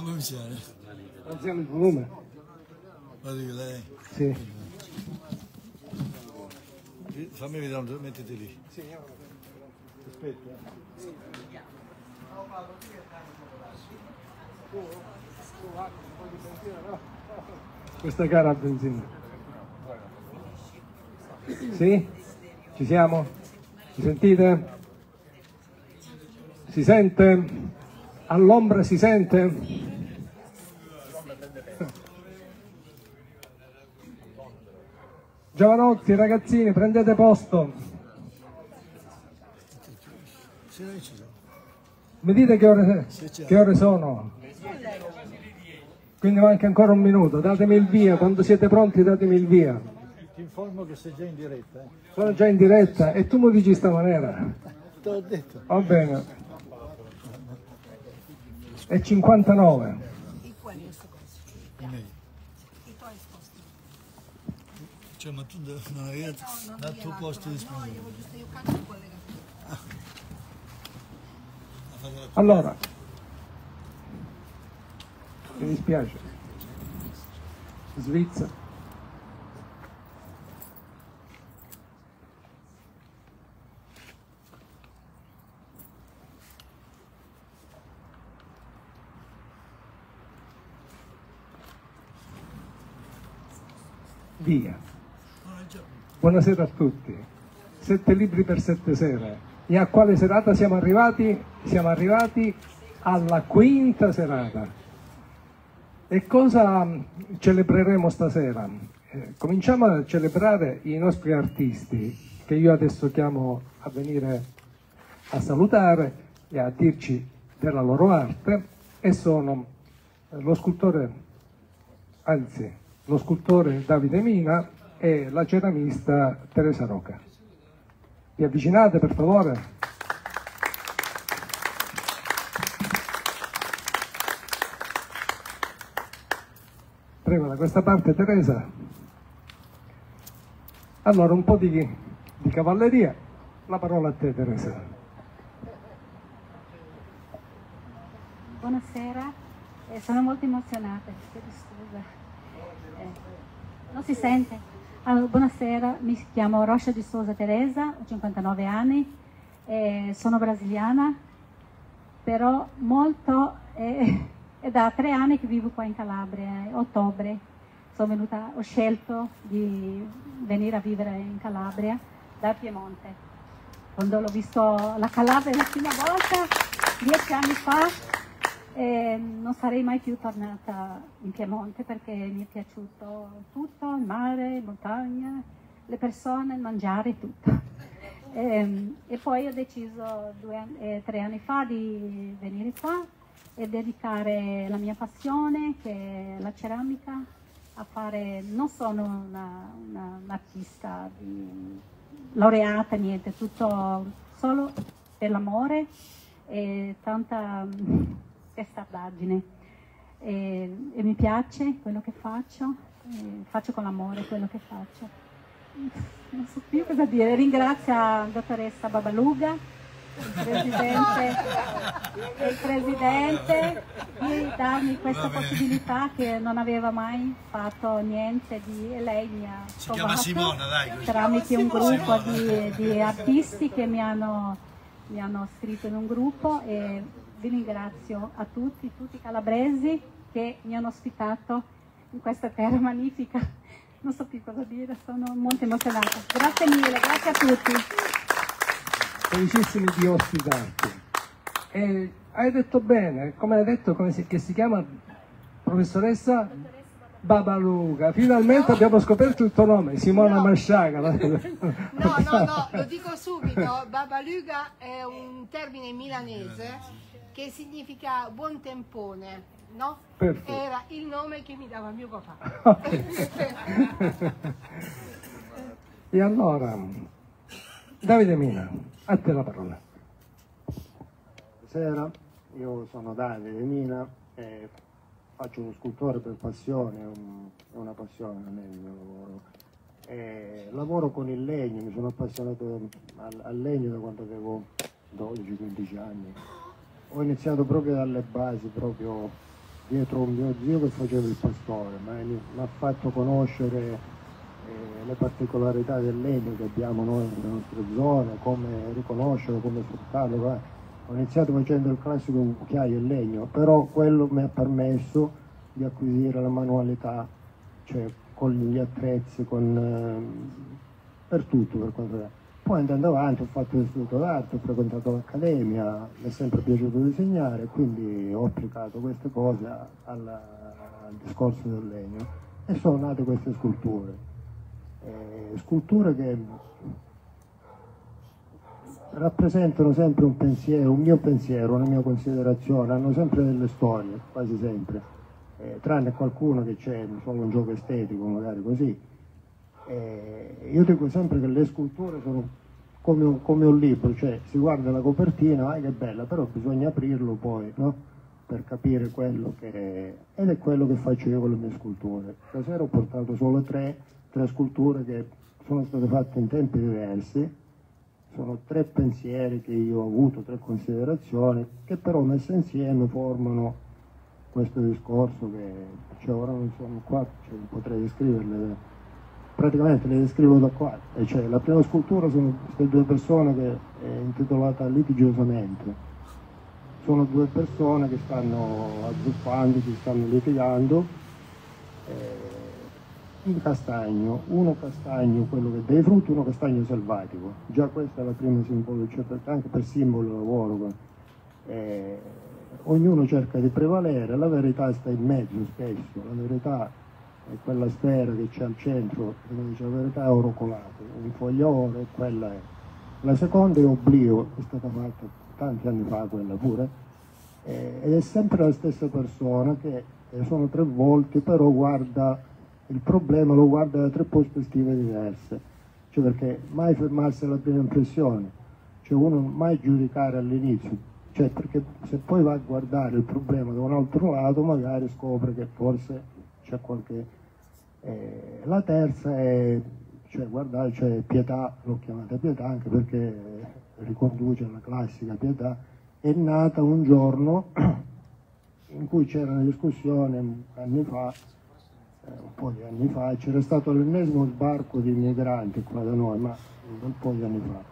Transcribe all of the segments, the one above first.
Non cominciare. Alziamo il volume. Guardi che lei. Sì. Fammi vedere, mettiti lì. Aspetta. Questa gara a benzina. Sì? Ci siamo? Ci sentite? Si sente? All'ombra si sente? Giovanotti, ragazzini, prendete posto. Mi dite che ore, che ore sono? Quindi manca ancora un minuto, datemi il via, quando siete pronti datemi il via. Ti informo che sei già in diretta. Eh. Sono già in diretta e tu mi dici sta maniera. Te l'ho detto. Va bene. È 59. Meglio. Cioè, ma tu non avevi dal tuo posto disponibile. Ha fatto la- Allora, mi dispiace. Svizzera. Via. Buonasera a tutti. Sette libri per sette sere. E a quale serata siamo arrivati? Siamo arrivati alla quinta serata. E cosa mm, celebreremo stasera? Eh, cominciamo a celebrare i nostri artisti, che io adesso chiamo a venire a salutare e a dirci della loro arte, e sono eh, lo scultore, anzi, lo scultore Davide Mina e la ceramista Teresa Roca. Vi avvicinate per favore? Prego, da questa parte Teresa. Allora, un po' di, di cavalleria. La parola a te, Teresa. Buonasera, Eh, sono molto emozionata, scusa. Eh, non si sente? Allora, buonasera, mi chiamo Rocha di Souza Teresa, ho 59 anni, eh, sono brasiliana, però molto, eh, è da tre anni che vivo qua in Calabria, è ottobre. Venuta, ho scelto di venire a vivere in Calabria dal Piemonte. Quando l'ho visto la Calabria la prima volta, dieci anni fa, e non sarei mai più tornata in Piemonte perché mi è piaciuto tutto, il mare, le montagne, le persone, il mangiare, tutto. E, e poi ho deciso due eh, tre anni fa di venire qua e dedicare la mia passione, che è la ceramica, a fare, non sono una, una- un'artista laureata, niente, tutto solo per l'amore e tanta testardaggine. E, e mi piace quello che faccio, faccio con amore quello che faccio. Non so più cosa dire, ringrazio la dottoressa Babaluga, il presidente, il presidente di darmi questa possibilità che non aveva mai fatto niente di e lei mi ha trovato Simona, dai. così. tramite un gruppo di, di artisti che mi hanno, mi hanno scritto in un gruppo e vi ringrazio a tutti, tutti i calabresi che mi hanno ospitato in questa terra magnifica. Non so più cosa dire, sono molto emozionata. Grazie mille, grazie a tutti. Felicissimi di ospitarti. E hai detto bene, come hai detto, come si, che si chiama professoressa Babaluga. Finalmente abbiamo scoperto il tuo nome, Simona Masciaga. No, no, no, lo dico subito, Babaluga è un termine milanese che significa buon tempone, no? Perfetto. Era il nome che mi dava mio papà. E allora, Davide Mina, a te la parola. Buonasera, io sono Davide Mina e faccio uno scultore per passione, è un- è una passione non è il mio lavoro. E lavoro con il legno, mi sono appassionato al, al legno da quando avevo 12-15 anni. Ho iniziato proprio dalle basi, proprio dietro un mio zio che faceva il pastore, ma mi ha fatto conoscere eh, le particolarità del legno che abbiamo noi nelle nostre zone, come riconoscerlo, come sfruttarlo. Ho iniziato facendo il classico cucchiaio in legno, però quello mi ha permesso di acquisire la manualità, cioè con gli attrezzi, con, eh, per tutto per quanto riguarda. Poi andando avanti ho fatto l'istituto d'arte, ho frequentato l'accademia, mi è sempre piaciuto disegnare, quindi ho applicato queste cose al, al discorso del legno e sono nate queste sculture. Eh, sculture che rappresentano sempre un pensiero, un mio pensiero, una mia considerazione, hanno sempre delle storie, quasi sempre, eh, tranne qualcuno che c'è solo un gioco estetico, magari così. Eh, io dico sempre che le sculture sono come un, come un, libro, cioè si guarda la copertina, ah che bella, però bisogna aprirlo poi, no? Per capire quello che è. Ed è quello che faccio io con le mie sculture. Stasera ho portato solo tre, tre sculture che sono state fatte in tempi diversi, sono tre pensieri che io ho avuto, tre considerazioni, che però messe insieme formano questo discorso che cioè, ora non sono qua, cioè, potrei descriverle, praticamente le descrivo da qua. E cioè, la prima scultura sono queste due persone che è intitolata Litigiosamente. Sono due persone che stanno azzuffando, che stanno litigando. Eh, in castagno, uno castagno quello che dei frutti, uno castagno selvatico. Già questa è la prima simbologia, cioè anche per simbolo lavoro. Eh, ognuno cerca di prevalere, la verità sta in mezzo spesso, la verità è quella sfera che c'è al centro, dice, la verità è oro colato, un foglio oro e quella è. La seconda è oblio, è stata fatta tanti anni fa quella pure, eh, ed è sempre la stessa persona che eh, sono tre volti, però guarda il problema lo guarda da tre prospettive diverse, cioè perché mai fermarsi alla prima impressione, cioè uno mai giudicare all'inizio, cioè perché se poi va a guardare il problema da un altro lato magari scopre che forse c'è qualche... Eh, la terza è, cioè guardare, cioè pietà, l'ho chiamata pietà anche perché riconduce alla classica pietà, è nata un giorno in cui c'era una discussione anni fa eh, un po' di anni fa, c'era stato l'ennesimo sbarco di migranti qua da noi, ma un po' di anni fa.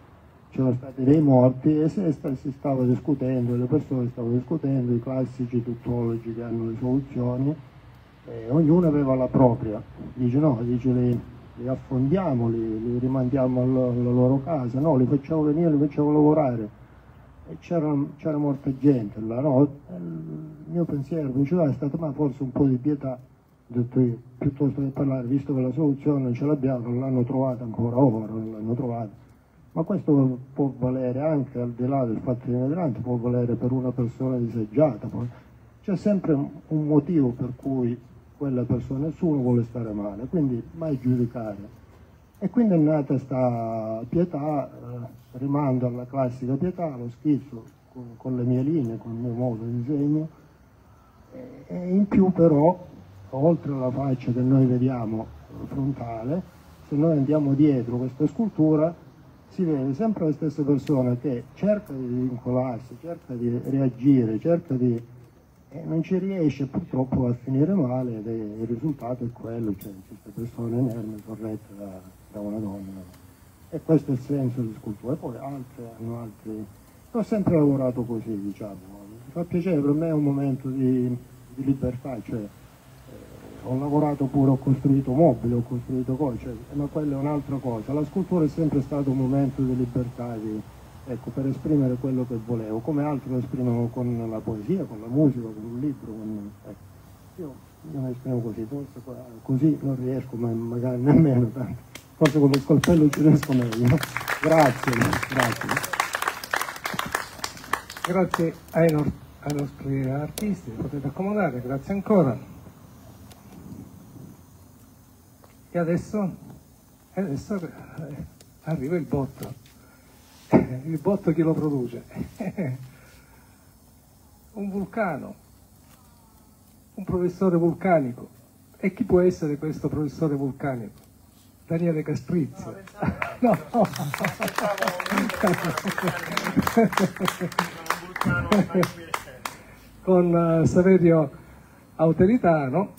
C'erano stati dei morti e si stava discutendo, le persone stavano discutendo, i classici tuttologi che hanno le soluzioni, e ognuno aveva la propria. Dice no, dice li, li affondiamo, li, li rimandiamo alla, alla, loro casa, no, li facciamo venire, li facciamo lavorare. E c'era, molta gente là, no? Il mio pensiero principale è stato ma forse un po' di pietà detto io, piuttosto che parlare, visto che la soluzione ce l'abbiamo, l'hanno trovata ancora ora, l'hanno trovata. Ma questo può valere anche al di là del fatto di migranti, può valere per una persona disagiata. C'è sempre un motivo per cui quella persona, nessuno vuole stare male, quindi mai giudicare. E quindi è nata questa pietà, eh, rimando alla classica pietà, lo schizzo con, con, le mie linee, con il mio modo di disegno, e, e in più però oltre alla faccia che noi vediamo frontale, se noi andiamo dietro questa scultura si vede sempre la stessa persona che cerca di vincolarsi, cerca di reagire, cerca di... e non ci riesce purtroppo a finire male ed è, il risultato è quello, cioè questa persona inerme corretta da, da una donna. E questo è il senso di scultura. E poi altre hanno altri... Ho sempre lavorato così, diciamo. Mi fa piacere, per me è un momento di, di libertà, cioè ho lavorato pure, ho costruito mobili, ho costruito cose, cioè, ma quella è un'altra cosa. La scultura è sempre stato un momento di libertà, di, ecco, per esprimere quello che volevo, come altro lo esprimo con la poesia, con la musica, con un libro. Con, ecco. Io, io mi esprimo così, forse così non riesco, ma magari nemmeno tanto. Forse con lo scolpello ci riesco meglio. Grazie, grazie. Grazie ai, no ai nostri artisti, potete accomodare, grazie ancora. E adesso, adesso eh, arriva il botto. Il botto chi lo produce? Un vulcano, un professore vulcanico. E chi può essere questo professore vulcanico? Daniele Castrizio. No. Con uh, Saverio Auteritano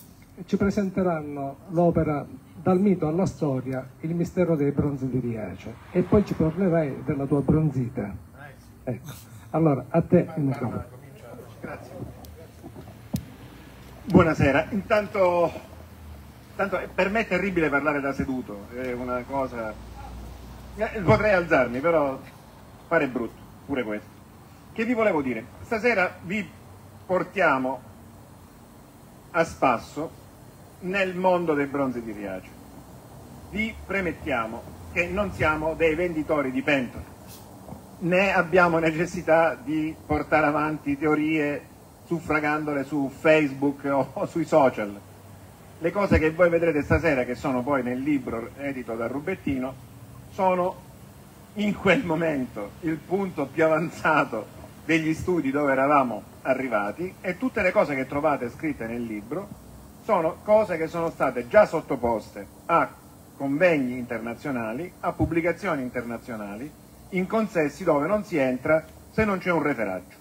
ci presenteranno l'opera dal mito alla storia, il mistero dei bronzi di Riace e poi ci parlerai della tua bronzita. Ecco. Allora, a te il microfono. Grazie. Buonasera, intanto, intanto per me è terribile parlare da seduto, è una cosa... eh, Potrei alzarmi, però fare brutto, pure questo. Che vi volevo dire? Stasera vi portiamo a spasso nel mondo dei bronzi di Riace. Vi premettiamo che non siamo dei venditori di pentole, né abbiamo necessità di portare avanti teorie suffragandole su Facebook o, sui social. Le cose che voi vedrete stasera, che sono poi nel libro edito da Rubettino, sono in quel momento il punto più avanzato degli studi dove eravamo arrivati e tutte le cose che trovate scritte nel libro sono cose che sono state già sottoposte a convegni internazionali, a pubblicazioni internazionali, in consessi dove non si entra se non c'è un referaggio.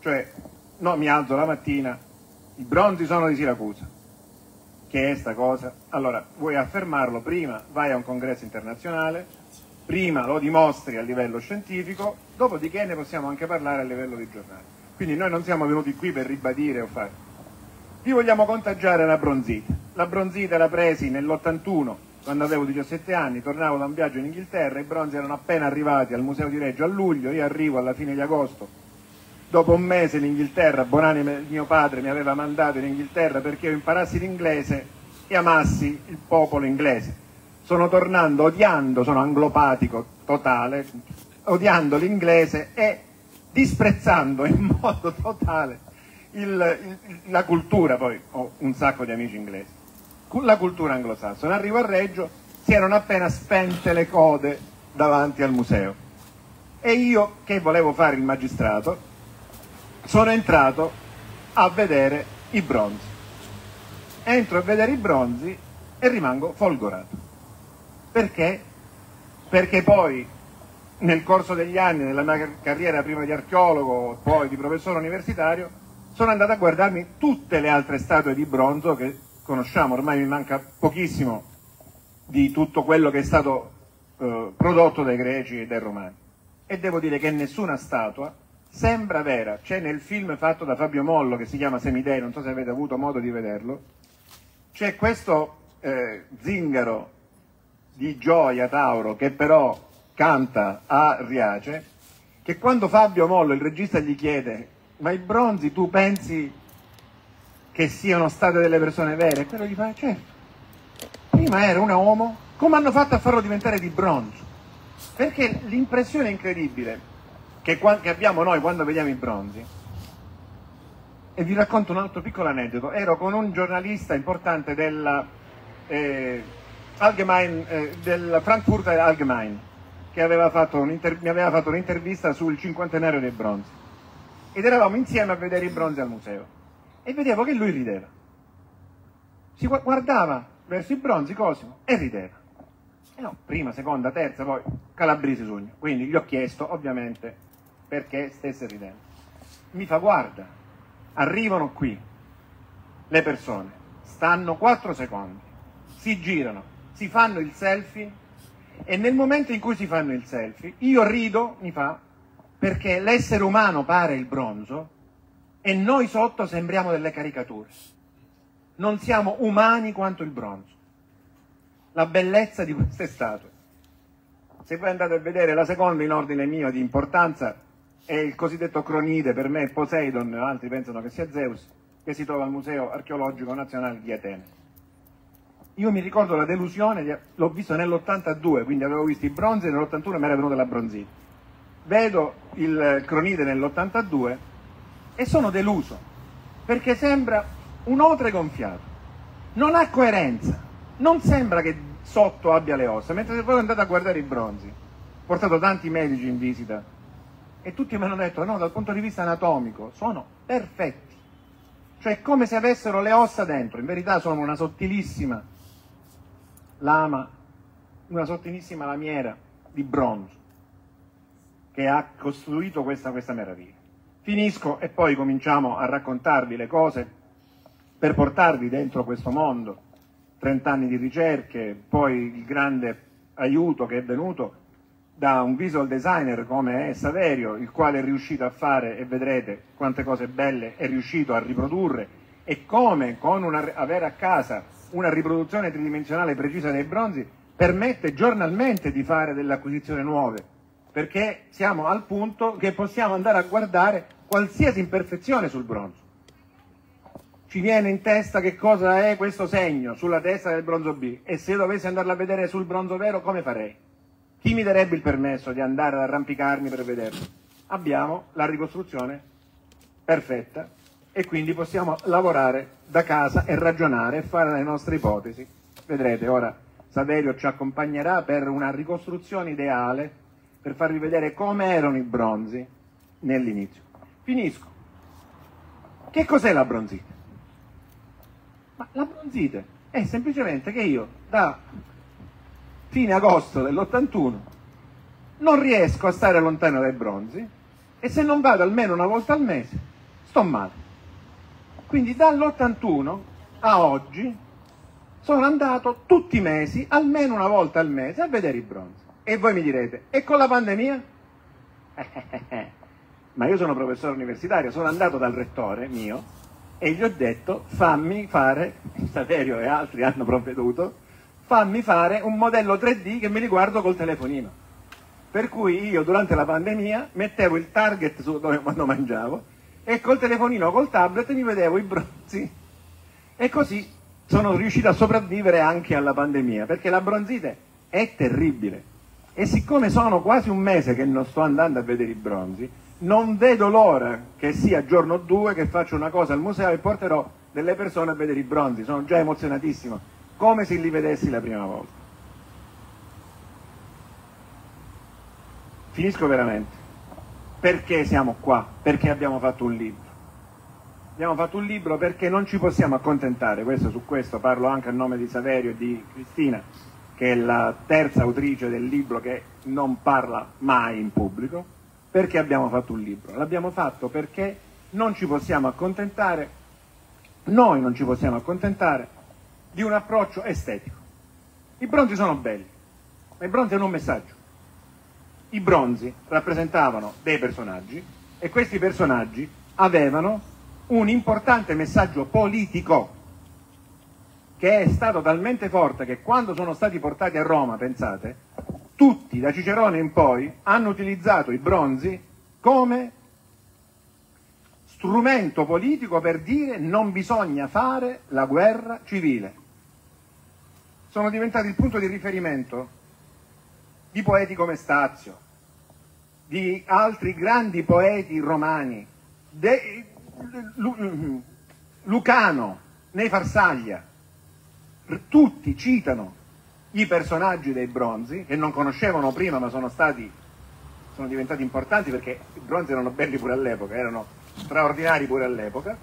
Cioè, no, mi alzo la mattina, i bronzi sono di Siracusa. Che è sta cosa? Allora, vuoi affermarlo prima, vai a un congresso internazionale, prima lo dimostri a livello scientifico, dopodiché ne possiamo anche parlare a livello di giornale. Quindi noi non siamo venuti qui per ribadire o fare. Vi vogliamo contagiare la bronzita. La bronzita la presi nell'81, quando avevo 17 anni, tornavo da un viaggio in Inghilterra, i bronzi erano appena arrivati al Museo di Reggio a luglio, io arrivo alla fine di agosto. Dopo un mese in Inghilterra, Bonani, mio padre, mi aveva mandato in Inghilterra perché io imparassi l'inglese e amassi il popolo inglese sono tornando odiando, sono anglopatico totale, odiando l'inglese e disprezzando in modo totale il, il, la cultura, poi ho un sacco di amici inglesi, la cultura anglosassone. Arrivo a Reggio, si erano appena spente le code davanti al museo e io che volevo fare il magistrato sono entrato a vedere i bronzi. Entro a vedere i bronzi e rimango folgorato. Perché? Perché poi nel corso degli anni, nella mia carriera prima di archeologo, poi di professore universitario, sono andato a guardarmi tutte le altre statue di bronzo che conosciamo, ormai mi manca pochissimo di tutto quello che è stato eh, prodotto dai greci e dai romani. E devo dire che nessuna statua sembra vera. C'è nel film fatto da Fabio Mollo che si chiama Semidei, non so se avete avuto modo di vederlo, c'è questo eh, zingaro di Gioia Tauro che però canta a Riace, che quando Fabio Mollo, il regista, gli chiede ma i bronzi tu pensi che siano state delle persone vere? quello gli fa certo, prima era un uomo, come hanno fatto a farlo diventare di bronzo? Perché l'impressione incredibile che, che abbiamo noi quando vediamo i bronzi, e vi racconto un altro piccolo aneddoto, ero con un giornalista importante della... Eh, eh, del Frankfurter Allgemein, che aveva mi aveva fatto un'intervista sul cinquantenario dei bronzi. Ed eravamo insieme a vedere i bronzi al museo. E vedevo che lui rideva. Si guardava verso i bronzi Cosimo e rideva. E no, prima, seconda, terza, poi Calabrese sogno. Quindi gli ho chiesto, ovviamente, perché stesse ridendo. Mi fa, guarda, arrivano qui le persone, stanno quattro secondi, si girano, si fanno il selfie e nel momento in cui si fanno il selfie io rido, mi fa, perché l'essere umano pare il bronzo e noi sotto sembriamo delle caricature. Non siamo umani quanto il bronzo. La bellezza di queste statue. Se voi andate a vedere la seconda in ordine mio di importanza è il cosiddetto Cronide, per me è Poseidon, altri pensano che sia Zeus, che si trova al Museo Archeologico Nazionale di Atene. Io mi ricordo la delusione, l'ho visto nell'82, quindi avevo visto i bronzi e nell'81 mi era venuta la bronzina. Vedo il cronide nell'82 e sono deluso, perché sembra un otre gonfiato. Non ha coerenza, non sembra che sotto abbia le ossa, mentre se voi andate a guardare i bronzi, ho portato tanti medici in visita e tutti mi hanno detto no, dal punto di vista anatomico sono perfetti, cioè come se avessero le ossa dentro, in verità sono una sottilissima lama, una sottilissima lamiera di bronzo che ha costruito questa, questa meraviglia. Finisco e poi cominciamo a raccontarvi le cose per portarvi dentro questo mondo. 30 anni di ricerche, poi il grande aiuto che è venuto da un visual designer come è Saverio, il quale è riuscito a fare, e vedrete quante cose belle è riuscito a riprodurre, e come con una, avere a casa una riproduzione tridimensionale precisa dei bronzi permette giornalmente di fare delle acquisizioni nuove, perché siamo al punto che possiamo andare a guardare qualsiasi imperfezione sul bronzo. Ci viene in testa che cosa è questo segno sulla testa del bronzo B e se dovessi andarlo a vedere sul bronzo vero come farei? Chi mi darebbe il permesso di andare ad arrampicarmi per vederlo? Abbiamo la ricostruzione perfetta e quindi possiamo lavorare da casa e ragionare e fare le nostre ipotesi. Vedrete, ora Saverio ci accompagnerà per una ricostruzione ideale per farvi vedere come erano i bronzi nell'inizio. Finisco. Che cos'è la bronzite? Ma la bronzite è semplicemente che io da fine agosto dell'81 non riesco a stare lontano dai bronzi e se non vado almeno una volta al mese sto male. Quindi dall'81 a oggi sono andato tutti i mesi, almeno una volta al mese, a vedere i bronzi. E voi mi direte, e con la pandemia? Ma io sono professore universitario, sono andato dal rettore mio e gli ho detto fammi fare, Saverio e altri hanno provveduto, fammi fare un modello 3D che mi riguardo col telefonino. Per cui io durante la pandemia mettevo il target su dove quando mangiavo e col telefonino, col tablet mi vedevo i bronzi e così sono riuscito a sopravvivere anche alla pandemia perché la bronzite è terribile e siccome sono quasi un mese che non sto andando a vedere i bronzi non vedo l'ora che sia giorno 2 che faccio una cosa al museo e porterò delle persone a vedere i bronzi. Sono già emozionatissimo come se li vedessi la prima volta. Finisco veramente. Perché siamo qua? perché abbiamo fatto un libro. Abbiamo fatto un libro perché non ci possiamo accontentare, questo su questo parlo anche a nome di Saverio e di Cristina, che è la terza autrice del libro che non parla mai in pubblico, perché abbiamo fatto un libro? L'abbiamo fatto perché non ci possiamo accontentare, noi non ci possiamo accontentare di un approccio estetico. I bronzi sono belli, ma i bronzi hanno un messaggio. I bronzi rappresentavano dei personaggi e questi personaggi avevano un importante messaggio politico che è stato talmente forte che quando sono stati portati a Roma, pensate, tutti da Cicerone in poi hanno utilizzato i bronzi come strumento politico per dire non bisogna fare la guerra civile. Sono diventati il punto di riferimento di poeti come Stazio, di altri grandi poeti romani, de, Lucano nei Farsaglia, tutti citano i personaggi dei bronzi che non conoscevano prima ma sono stati sono diventati importanti perché i bronzi erano belli pure all'epoca, erano straordinari pure all'epoca,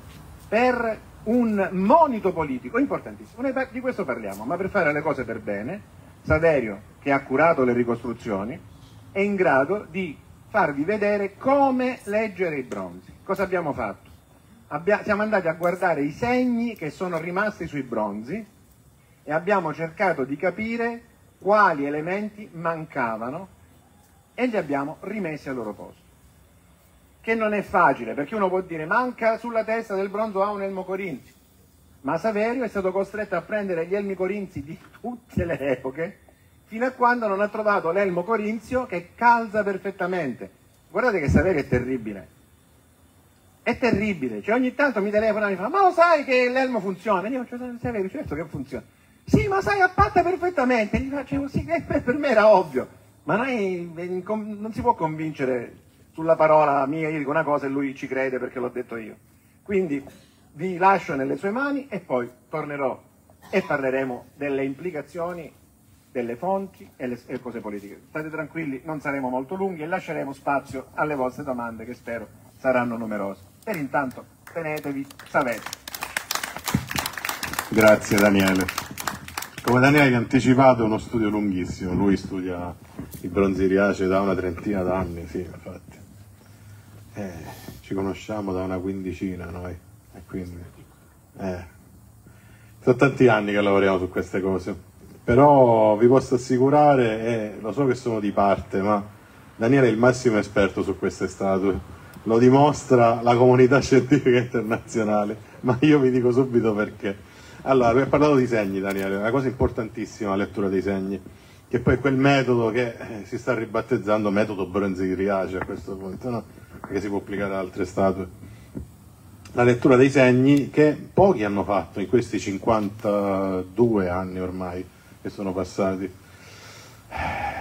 per un monito politico importantissimo. Noi di questo parliamo, ma per fare le cose per bene, Saverio, che ha curato le ricostruzioni, è in grado di farvi vedere come leggere i bronzi. Cosa abbiamo fatto? Abbia, siamo andati a guardare i segni che sono rimasti sui bronzi e abbiamo cercato di capire quali elementi mancavano e li abbiamo rimessi al loro posto. Che non è facile, perché uno può dire manca sulla testa del bronzo ha un elmo corinzio, ma Saverio è stato costretto a prendere gli elmi corinzi di tutte le epoche fino a quando non ha trovato l'elmo corinzio che calza perfettamente. Guardate che Saverio è terribile, è terribile, cioè ogni tanto mi telefona e mi fa ma lo sai che l'elmo funziona? E io cioè, sei vero, certo che funziona. Sì, ma sai, appatta perfettamente. Gli facevo sì, per me era ovvio. Ma noi non si può convincere sulla parola mia, io dico una cosa e lui ci crede perché l'ho detto io. Quindi vi lascio nelle sue mani e poi tornerò e parleremo delle implicazioni delle fonti e le, e cose politiche. State tranquilli, non saremo molto lunghi e lasceremo spazio alle vostre domande che spero saranno numerose. Per intanto tenetevi, sapete. Grazie Daniele. Come Daniele hai anticipato è uno studio lunghissimo, lui studia i bronzi riace da una trentina d'anni, sì, infatti. Eh, ci conosciamo da una quindicina noi, e quindi... Eh, sono tanti anni che lavoriamo su queste cose, però vi posso assicurare, e lo so che sono di parte, ma Daniele è il massimo esperto su queste statue, lo dimostra la comunità scientifica internazionale, ma io vi dico subito perché. Allora, ha parlato di segni, Daniele, una cosa importantissima la lettura dei segni, che poi è quel metodo che eh, si sta ribattezzando metodo Bronzi-Riace a questo punto, no? perché si può applicare ad altre statue. La lettura dei segni che pochi hanno fatto in questi 52 anni ormai che sono passati.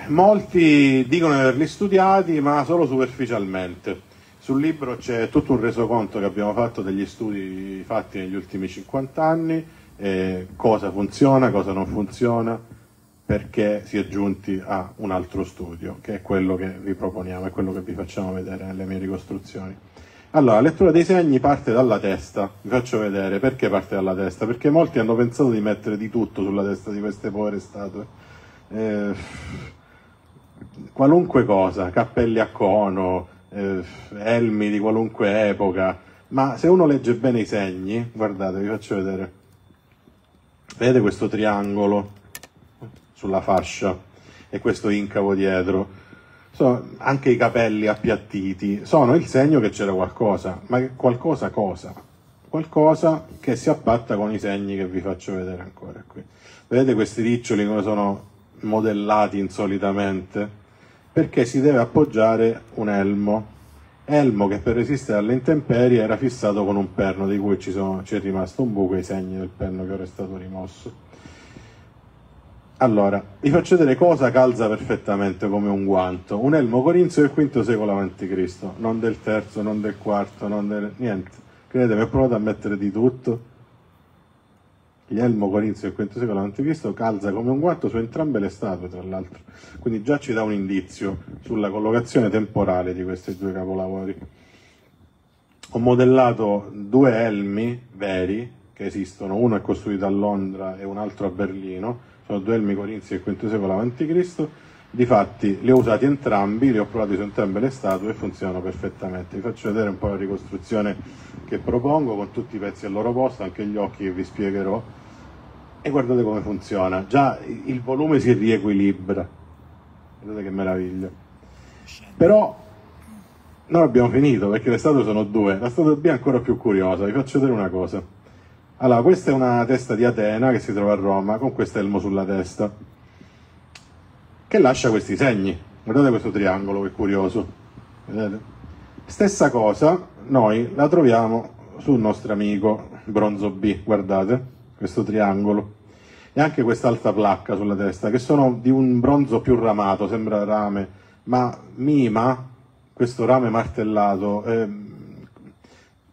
Molti dicono di averli studiati, ma solo superficialmente. Sul libro c'è tutto un resoconto che abbiamo fatto degli studi fatti negli ultimi 50 anni, eh, cosa funziona, cosa non funziona, perché si è giunti a un altro studio, che è quello che vi proponiamo, è quello che vi facciamo vedere nelle mie ricostruzioni. Allora, la lettura dei segni parte dalla testa, vi faccio vedere perché parte dalla testa, perché molti hanno pensato di mettere di tutto sulla testa di queste povere statue. Eh, qualunque cosa, cappelli a cono, eh, elmi di qualunque epoca, ma se uno legge bene i segni, guardate, vi faccio vedere, vedete questo triangolo sulla fascia e questo incavo dietro, sono anche i capelli appiattiti, sono il segno che c'era qualcosa, ma qualcosa cosa? Qualcosa che si abbatta con i segni che vi faccio vedere ancora qui. Vedete questi riccioli come sono modellati insolitamente? Perché si deve appoggiare un elmo, elmo che per resistere alle intemperie era fissato con un perno di cui ci, sono, ci è rimasto un buco e i segni del perno che ora è stato rimosso. Allora, vi faccio vedere cosa calza perfettamente come un guanto. Un elmo corinzio del V secolo a.C., non del terzo, non del quarto, non del... niente. Credetemi, ho provato a mettere di tutto. L'elmo corinzio del V secolo a.C. calza come un guanto su entrambe le statue, tra l'altro. Quindi già ci dà un indizio sulla collocazione temporale di questi due capolavori. Ho modellato due elmi veri che esistono, uno è costruito a Londra e un altro a Berlino, sono due elmi corinzi del V secolo a.C. Difatti li ho usati entrambi, li ho provati su entrambe le statue e funzionano perfettamente. Vi faccio vedere un po' la ricostruzione che propongo con tutti i pezzi al loro posto, anche gli occhi che vi spiegherò. E guardate come funziona. Già il volume si riequilibra. Vedete che meraviglia. Però non abbiamo finito perché le statue sono due. La statua B è ancora più curiosa. Vi faccio vedere una cosa. Allora, questa è una testa di Atena che si trova a Roma con questo elmo sulla testa, che lascia questi segni. Guardate questo triangolo, che curioso. Vedete? Stessa cosa noi la troviamo sul nostro amico Bronzo B, guardate, questo triangolo. E anche quest'altra placca sulla testa, che sono di un bronzo più ramato, sembra rame, ma mima questo rame martellato, eh,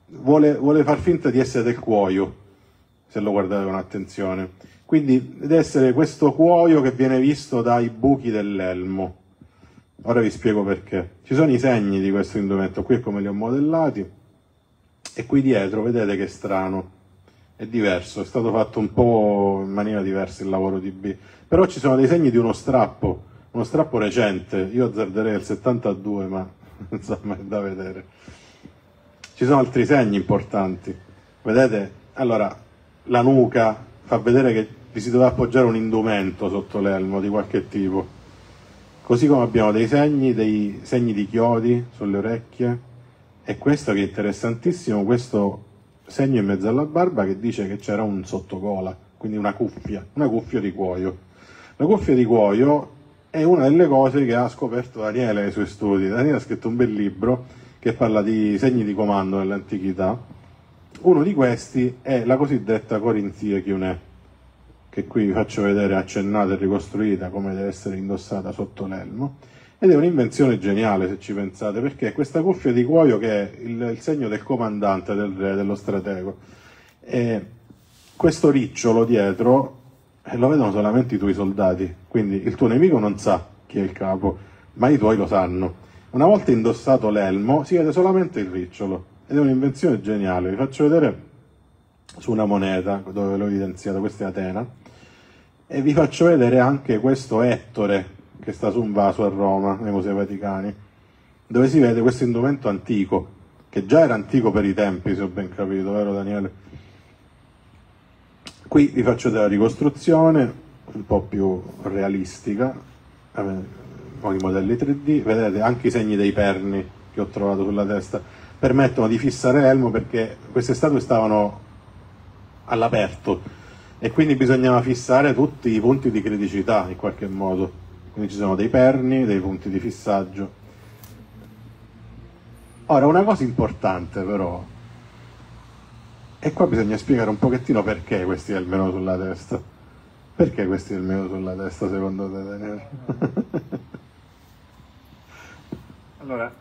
vuole, vuole far finta di essere del cuoio se lo guardate con attenzione. Quindi deve essere questo cuoio che viene visto dai buchi dell'elmo. Ora vi spiego perché. Ci sono i segni di questo indumento, qui è come li ho modellati, e qui dietro vedete che strano, è diverso, è stato fatto un po' in maniera diversa il lavoro di B. Però ci sono dei segni di uno strappo, uno strappo recente, io azzarderei il 72, ma insomma è da vedere. Ci sono altri segni importanti, vedete? Allora, la nuca fa vedere che vi si doveva appoggiare un indumento sotto l'elmo di qualche tipo. Così come abbiamo dei segni, dei segni di chiodi sulle orecchie e questo che è interessantissimo, questo segno in mezzo alla barba che dice che c'era un sottocola, quindi una cuffia, una cuffia di cuoio. La cuffia di cuoio è una delle cose che ha scoperto Daniele nei suoi studi. Daniele ha scritto un bel libro che parla di segni di comando nell'antichità uno di questi è la cosiddetta Corinthia Chiunè, che qui vi faccio vedere accennata e ricostruita come deve essere indossata sotto l'elmo, ed è un'invenzione geniale se ci pensate, perché questa cuffia di cuoio che è il, il segno del comandante, del dello stratego, e questo ricciolo dietro eh, lo vedono solamente i tuoi soldati, quindi il tuo nemico non sa chi è il capo, ma i tuoi lo sanno. Una volta indossato l'elmo si vede solamente il ricciolo ed è un'invenzione geniale. Vi faccio vedere su una moneta dove l'ho evidenziato, questa è Atena, e vi faccio vedere anche questo Ettore che sta su un vaso a Roma, nei Musei Vaticani, dove si vede questo indumento antico, che già era antico per i tempi, se ho ben capito, vero Daniele? Qui vi faccio vedere la ricostruzione un po' più realistica, con i modelli 3D, vedete anche i segni dei perni che ho trovato sulla testa, permettono di fissare l'elmo perché queste statue stavano all'aperto e quindi bisognava fissare tutti i punti di criticità in qualche modo, quindi ci sono dei perni, dei punti di fissaggio. Ora, una cosa importante però, e qua bisogna spiegare un pochettino perché questi elmeno sulla testa. Perché questi elmeno sulla testa secondo te, Daniele? Allora,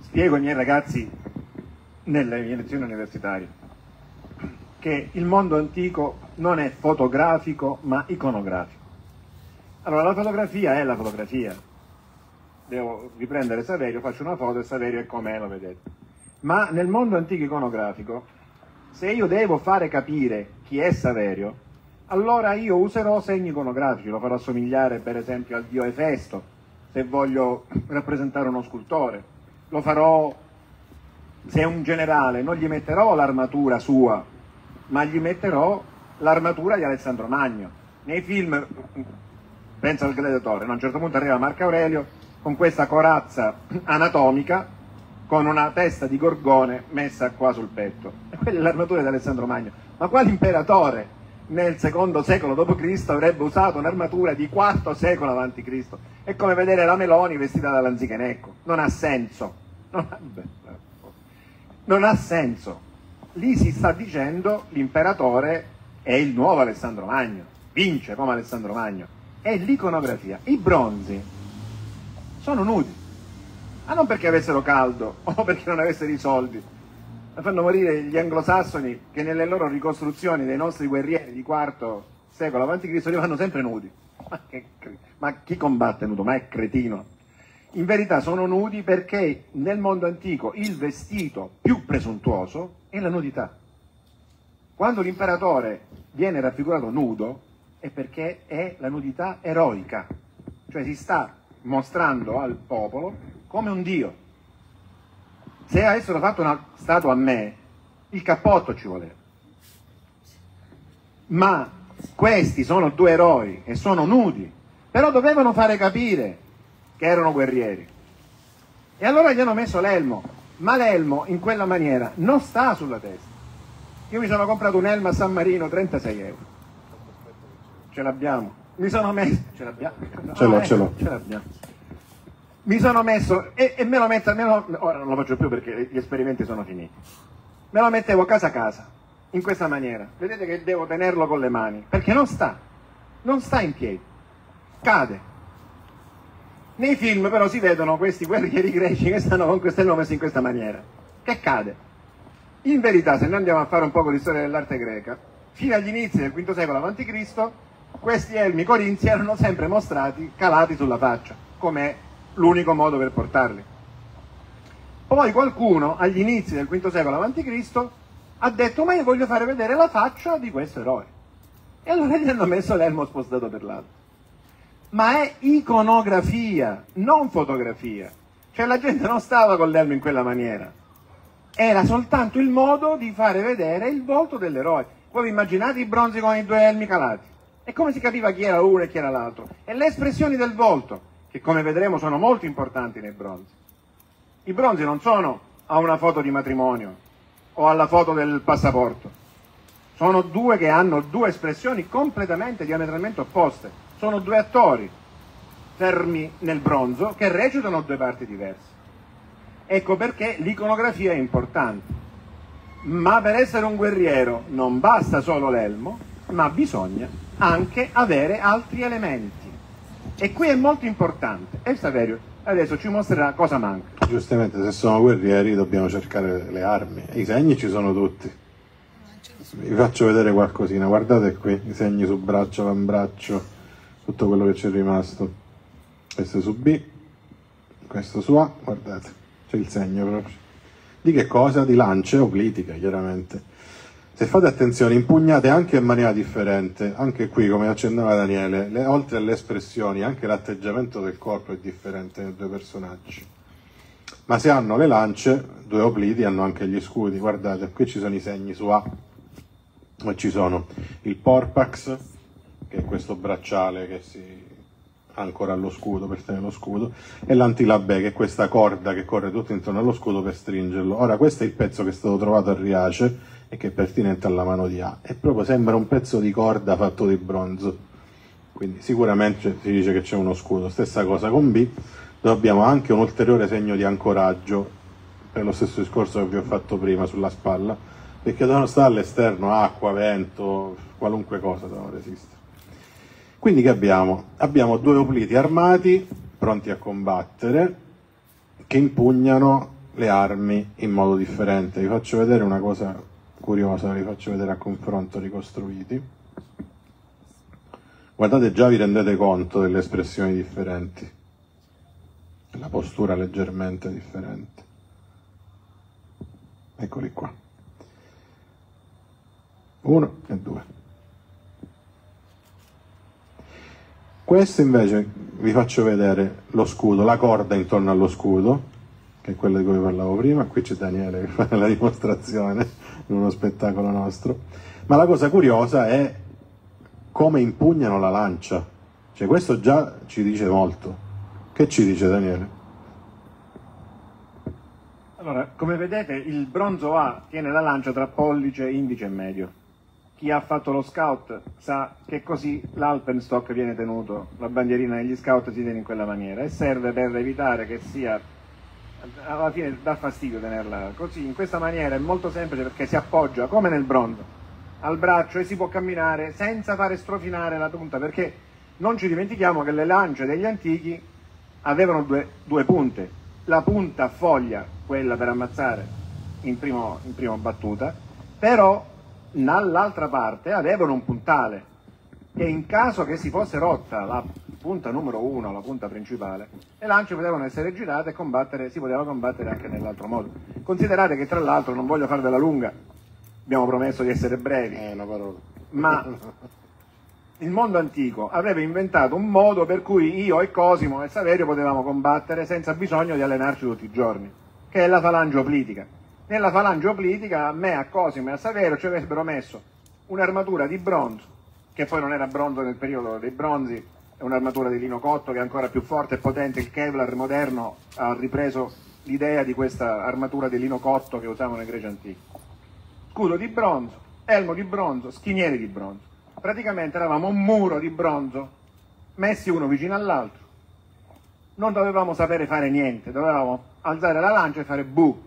spiego ai miei ragazzi nelle mie lezioni universitarie che il mondo antico non è fotografico ma iconografico. Allora, la fotografia è la fotografia. Devo riprendere Saverio, faccio una foto e Saverio è com'è, lo vedete. Ma nel mondo antico iconografico, se io devo fare capire chi è Saverio, allora io userò segni iconografici, lo farò assomigliare per esempio al dio Efesto, se voglio rappresentare uno scultore. Lo farò, se è un generale, non gli metterò l'armatura sua, ma gli metterò l'armatura di Alessandro Magno. Nei film, penso al gladiatore, no? a un certo punto arriva Marco Aurelio con questa corazza anatomica con una testa di gorgone messa qua sul petto. E quella è l'armatura di Alessandro Magno. Ma quale imperatore nel secondo secolo d.C. avrebbe usato un'armatura di quarto secolo a.C.? È come vedere la Meloni vestita da Lanzichenecco. Non ha senso. Non ha, non ha senso. Lì si sta dicendo l'imperatore è il nuovo Alessandro Magno, vince come Alessandro Magno. È l'iconografia. I bronzi sono nudi. Ma non perché avessero caldo o perché non avessero i soldi, ma fanno morire gli anglosassoni che nelle loro ricostruzioni dei nostri guerrieri di IV secolo avanti Cristo li fanno sempre nudi. Ma, che, ma chi combatte nudo? Ma è cretino. In verità sono nudi perché nel mondo antico il vestito più presuntuoso è la nudità. Quando l'imperatore viene raffigurato nudo è perché è la nudità eroica, cioè si sta mostrando al popolo come un dio. Se avessero fatto una statua a me, il cappotto ci voleva. Ma questi sono due eroi e sono nudi, però dovevano fare capire che erano guerrieri. E allora gli hanno messo l'elmo, ma l'elmo in quella maniera non sta sulla testa. Io mi sono comprato un elmo a San Marino 36 euro. Ce l'abbiamo. Mi sono messo. Ce l'abbiamo? Ce l'ho, ce l'ho. Ce l'abbiamo. Mi sono messo e, e me lo metto, me lo, ora non lo faccio più perché gli esperimenti sono finiti. Me lo mettevo casa a casa, in questa maniera. Vedete che devo tenerlo con le mani, perché non sta, non sta in piedi, cade. Nei film però si vedono questi guerrieri greci che stanno con questo messo in questa maniera, che cade. In verità, se noi andiamo a fare un po' di storia dell'arte greca, fino agli inizi del V secolo a.C., questi elmi corinzi erano sempre mostrati calati sulla faccia, come l'unico modo per portarli. Poi qualcuno agli inizi del V secolo a.C. ha detto ma io voglio fare vedere la faccia di questo eroe. E allora gli hanno messo l'elmo spostato per l'alto. Ma è iconografia, non fotografia. Cioè la gente non stava con l'elmo in quella maniera. Era soltanto il modo di fare vedere il volto dell'eroe. Voi vi immaginate i bronzi con i due elmi calati? E come si capiva chi era uno e chi era l'altro? E le espressioni del volto che come vedremo sono molto importanti nei bronzi. I bronzi non sono a una foto di matrimonio o alla foto del passaporto, sono due che hanno due espressioni completamente diametralmente opposte, sono due attori fermi nel bronzo che recitano due parti diverse. Ecco perché l'iconografia è importante. Ma per essere un guerriero non basta solo l'elmo, ma bisogna anche avere altri elementi. E qui è molto importante. E Saverio adesso ci mostrerà cosa manca. Giustamente, se sono guerrieri dobbiamo cercare le armi. I segni ci sono tutti. Vi faccio vedere qualcosina. Guardate qui, i segni su braccio, avambraccio, tutto quello che c'è rimasto. Questo su B, questo su A, guardate, c'è il segno proprio. Di che cosa? Di lance o clitica, chiaramente. Se fate attenzione, impugnate anche in maniera differente, anche qui come accennava Daniele, le, oltre alle espressioni, anche l'atteggiamento del corpo è differente nei due personaggi. Ma se hanno le lance, due obliti hanno anche gli scudi, guardate, qui ci sono i segni su A, ci sono il Porpax, che è questo bracciale che si ancora allo scudo per tenere lo scudo, e l'antilabè, che è questa corda che corre tutto intorno allo scudo per stringerlo. Ora, questo è il pezzo che è stato trovato a Riace e che è pertinente alla mano di A. E proprio sembra un pezzo di corda fatto di bronzo. Quindi sicuramente si dice che c'è uno scudo. Stessa cosa con B, dove abbiamo anche un ulteriore segno di ancoraggio, per lo stesso discorso che vi ho fatto prima sulla spalla, perché devono stare all'esterno acqua, vento, qualunque cosa devono resistere. Quindi che abbiamo? Abbiamo due opliti armati, pronti a combattere, che impugnano le armi in modo differente. Vi faccio vedere una cosa curiosa, vi faccio vedere a confronto ricostruiti. Guardate, già vi rendete conto delle espressioni differenti, la postura leggermente differente. Eccoli qua. Uno e due. Questo invece vi faccio vedere lo scudo, la corda intorno allo scudo, che è quella di cui parlavo prima. Qui c'è Daniele che fa la dimostrazione in uno spettacolo nostro. Ma la cosa curiosa è come impugnano la lancia. Cioè, questo già ci dice molto. Che ci dice Daniele? Allora, come vedete il bronzo A tiene la lancia tra pollice, indice e medio. Chi ha fatto lo scout sa che così l'alpenstock viene tenuto, la bandierina degli scout si tiene in quella maniera e serve per evitare che sia, alla fine dà fastidio tenerla così, in questa maniera è molto semplice perché si appoggia come nel bronzo al braccio e si può camminare senza fare strofinare la punta perché non ci dimentichiamo che le lance degli antichi avevano due, due punte, la punta a foglia, quella per ammazzare in primo, in prima battuta, però dall'altra parte avevano un puntale che in caso che si fosse rotta la punta numero uno, la punta principale, le lance potevano essere girate e combattere, si poteva combattere anche nell'altro modo. Considerate che tra l'altro, non voglio farvela lunga, abbiamo promesso di essere brevi, Eh, una parola. ma il mondo antico aveva inventato un modo per cui io e Cosimo e Saverio potevamo combattere senza bisogno di allenarci tutti i giorni, che è la falange oplitica. Nella falange oplitica a me, a Cosimo e a Saverio ci avrebbero messo un'armatura di bronzo, che poi non era bronzo nel periodo dei bronzi, è un'armatura di lino cotto che è ancora più forte e potente, il Kevlar moderno ha ripreso l'idea di questa armatura di lino cotto che usavano i greci antichi. Scudo di bronzo, elmo di bronzo, schinieri di bronzo. Praticamente eravamo un muro di bronzo messi uno vicino all'altro. Non dovevamo sapere fare niente, dovevamo alzare la lancia e fare bu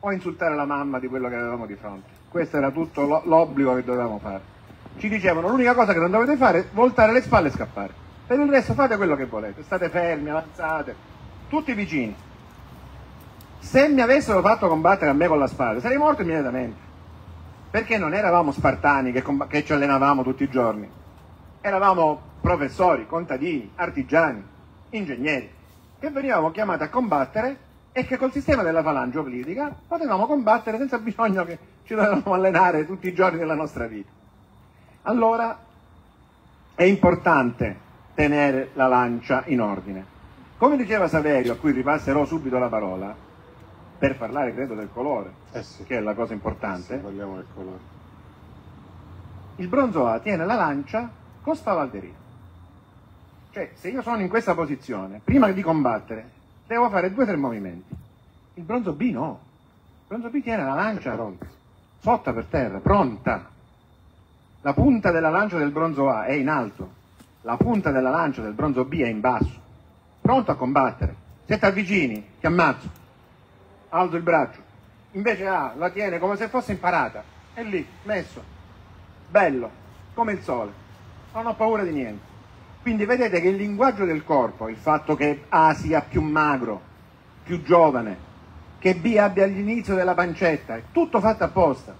o insultare la mamma di quello che avevamo di fronte. Questo era tutto lo- l'obbligo che dovevamo fare. Ci dicevano l'unica cosa che non dovete fare è voltare le spalle e scappare. Per il resto fate quello che volete, state fermi, avanzate, tutti vicini. Se mi avessero fatto combattere a me con la spada, sarei morto immediatamente. Perché non eravamo spartani che, che ci allenavamo tutti i giorni. Eravamo professori, contadini, artigiani, ingegneri, che venivamo chiamati a combattere e che col sistema della falange oblitica potevamo combattere senza bisogno che ci dovevamo allenare tutti i giorni della nostra vita. Allora è importante tenere la lancia in ordine. Come diceva Saverio, a cui ripasserò subito la parola, per parlare credo del colore, Eh sì. che è la cosa Sì, importante, parliamo del colore. il bronzo A tiene la lancia con spavalderia. Cioè, se io sono in questa posizione, prima di combattere, devo fare due o tre movimenti. Il bronzo B no. Il bronzo B tiene la lancia sotto per terra, pronta. La punta della lancia del bronzo A è in alto, la punta della lancia del bronzo B è in basso, pronto a combattere. Se ti avvicini, ti ammazzo, alzo il braccio. Invece A la tiene come se fosse imparata, è lì, messo, bello, come il sole. Non ho paura di niente. Quindi vedete che il linguaggio del corpo, il fatto che A sia più magro, più giovane, che B abbia l'inizio della pancetta, è tutto fatto apposta.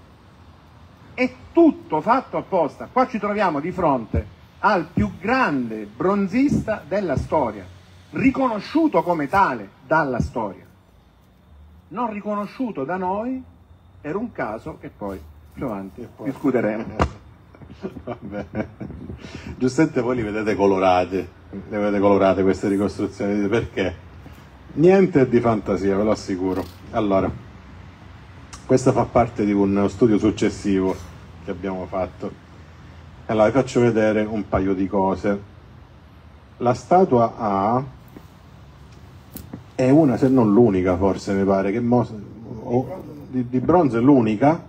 È tutto fatto apposta. Qua ci troviamo di fronte al più grande bronzista della storia, riconosciuto come tale dalla storia. Non riconosciuto da noi per un caso che poi più avanti discuteremo. Vabbè. Giustamente voi li vedete colorati, le vedete colorate queste ricostruzioni, perché? Niente di fantasia, ve lo assicuro. Allora, questo fa parte di uno studio successivo che abbiamo fatto. Allora vi faccio vedere un paio di cose. La statua A è una, se non l'unica forse mi pare, che mostra, o, di, di bronzo è l'unica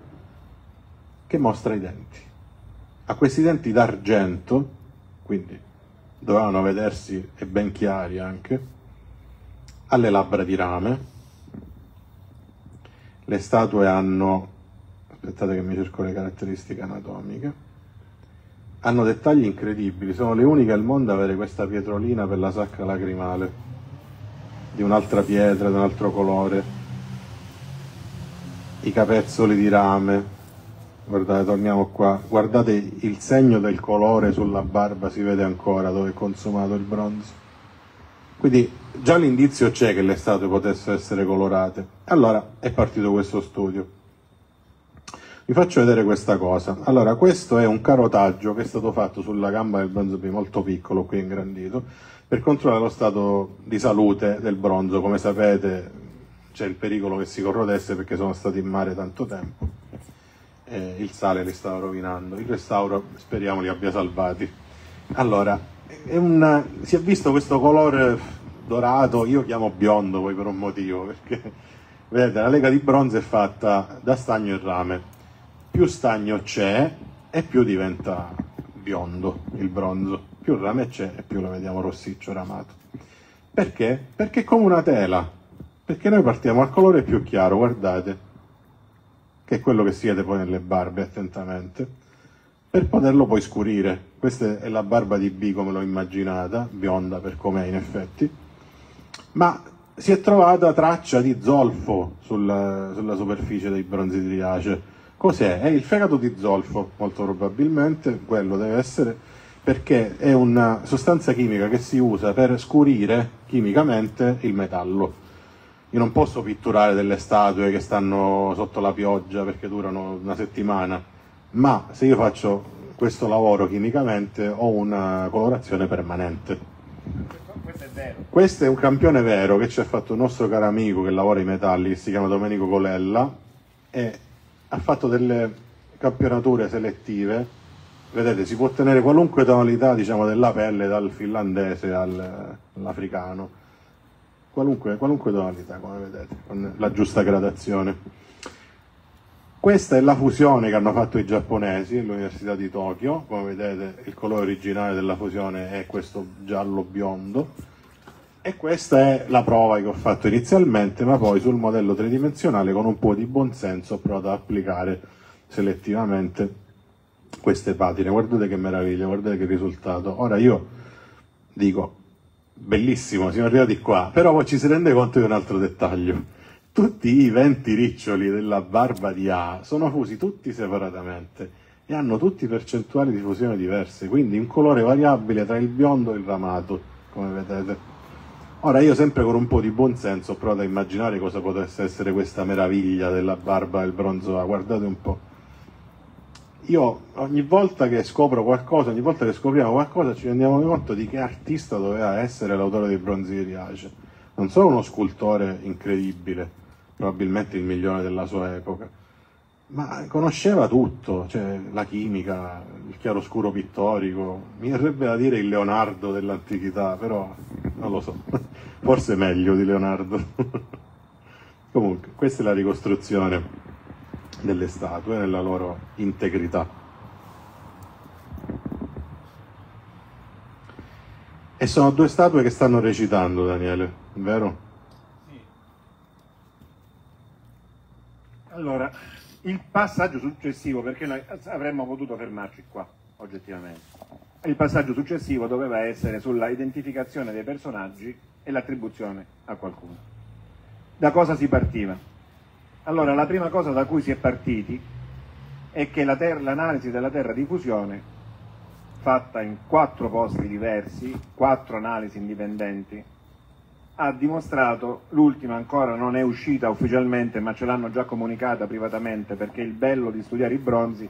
che mostra i denti. Ha questi denti d'argento, quindi dovevano vedersi e ben chiari anche, ha le labbra di rame, le statue hanno, aspettate che mi cerco le caratteristiche anatomiche, hanno dettagli incredibili, sono le uniche al mondo ad avere questa pietrolina per la sacca lacrimale, di un'altra pietra, di un altro colore, i capezzoli di rame, guardate, torniamo qua, guardate il segno del colore sulla barba, si vede ancora dove è consumato il bronzo. Quindi già l'indizio c'è che le statue potessero essere colorate. Allora è partito questo studio. Vi faccio vedere questa cosa. Allora, questo è un carotaggio che è stato fatto sulla gamba del bronzo B, molto piccolo, qui ingrandito, per controllare lo stato di salute del bronzo. Come sapete c'è il pericolo che si corrodesse perché sono stati in mare tanto tempo. Eh, il sale li stava rovinando. Il restauro speriamo li abbia salvati. Allora, una, si è visto questo colore dorato, io chiamo biondo poi per un motivo, perché vedete la lega di bronzo è fatta da stagno e rame, più stagno c'è e più diventa biondo il bronzo, più rame c'è e più lo vediamo rossiccio ramato. Perché? Perché è come una tela, perché noi partiamo al colore più chiaro, guardate, che è quello che si vede poi nelle barbe attentamente per poterlo poi scurire. Questa è la barba di B come l'ho immaginata, bionda per com'è in effetti, ma si è trovata traccia di zolfo sulla, sulla superficie dei bronzi di Riace. Cos'è? È il fegato di zolfo, molto probabilmente, quello deve essere, perché è una sostanza chimica che si usa per scurire chimicamente il metallo. Io non posso pitturare delle statue che stanno sotto la pioggia perché durano una settimana ma se io faccio questo lavoro chimicamente ho una colorazione permanente. Questo è un campione vero che ci ha fatto un nostro caro amico che lavora i metalli, che si chiama Domenico Colella, e ha fatto delle campionature selettive. Vedete, si può ottenere qualunque tonalità diciamo, della pelle, dal finlandese all'africano, qualunque, qualunque tonalità, come vedete, con la giusta gradazione. Questa è la fusione che hanno fatto i giapponesi all'Università di Tokyo, come vedete il colore originale della fusione è questo giallo biondo e questa è la prova che ho fatto inizialmente, ma poi sul modello tridimensionale con un po' di buonsenso ho provato ad applicare selettivamente queste patine. Guardate che meraviglia, guardate che risultato. Ora io dico, bellissimo, siamo arrivati qua, però poi ci si rende conto di un altro dettaglio tutti i 20 riccioli della barba di A sono fusi tutti separatamente e hanno tutti percentuali di fusione diverse, quindi un colore variabile tra il biondo e il ramato, come vedete. Ora io sempre con un po' di buonsenso ho provato a immaginare cosa potesse essere questa meraviglia della barba del bronzo A, guardate un po'. Io ogni volta che scopro qualcosa, ogni volta che scopriamo qualcosa ci rendiamo conto di che artista doveva essere l'autore dei bronzi di Riace. Non solo uno scultore incredibile, probabilmente il migliore della sua epoca, ma conosceva tutto, cioè la chimica, il chiaroscuro pittorico, mi verrebbe da dire il Leonardo dell'antichità, però non lo so, forse meglio di Leonardo. Comunque, questa è la ricostruzione delle statue nella loro integrità. E sono due statue che stanno recitando, Daniele, vero? Allora, il passaggio successivo, perché noi avremmo potuto fermarci qua, oggettivamente. Il passaggio successivo doveva essere sulla identificazione dei personaggi e l'attribuzione a qualcuno. Da cosa si partiva? Allora, la prima cosa da cui si è partiti è che l'analisi della terra di fusione, fatta in quattro posti diversi, quattro analisi indipendenti, ha dimostrato, l'ultima ancora non è uscita ufficialmente ma ce l'hanno già comunicata privatamente perché il bello di studiare i bronzi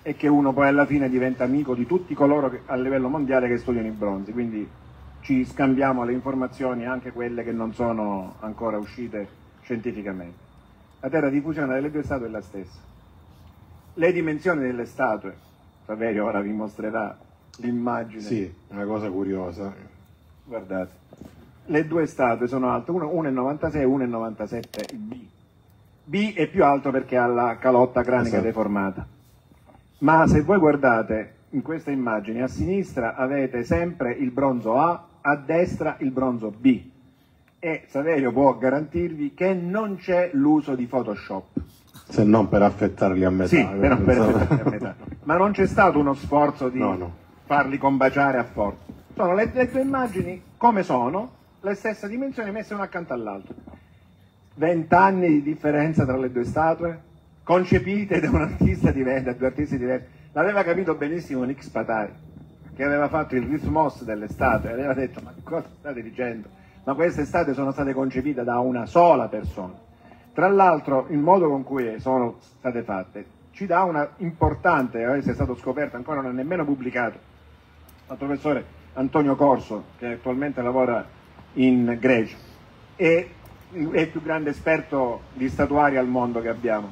è che uno poi alla fine diventa amico di tutti coloro che, a livello mondiale che studiano i bronzi, quindi ci scambiamo le informazioni anche quelle che non sono ancora uscite scientificamente. La terra di fusione delle due statue è la stessa. le dimensioni delle statue. Saverio ora vi mostrerà l'immagine. Sì, una cosa curiosa. Guardate, le due statue sono alte, una 1,96 e 1,97 B. B è più alto perché ha la calotta cranica Esatto. deformata. Ma se voi guardate in queste immagini, a sinistra avete sempre il bronzo A, a destra il bronzo B. E Saverio può garantirvi che non c'è l'uso di Photoshop. Se non per affettarli a metà. Sì, però per Insomma. effettuare a metà. Ma non c'è stato uno sforzo di No, no. farli combaciare a forza. Sono le, le due immagini come sono, le stesse dimensioni messe una accanto all'altra. Vent'anni di differenza tra le due statue, concepite da un artista diverso, da due artisti diversi. L'aveva capito benissimo Nick Spatari, che aveva fatto il ritmos delle statue, aveva detto ma cosa state dicendo? Ma queste statue sono state concepite da una sola persona. Tra l'altro il modo con cui sono state fatte ci dà una importante, eh, se è stato scoperto, ancora non è nemmeno pubblicato, dal professore Antonio Corso, che attualmente lavora in Grecia, e è il più grande esperto di statuari al mondo che abbiamo.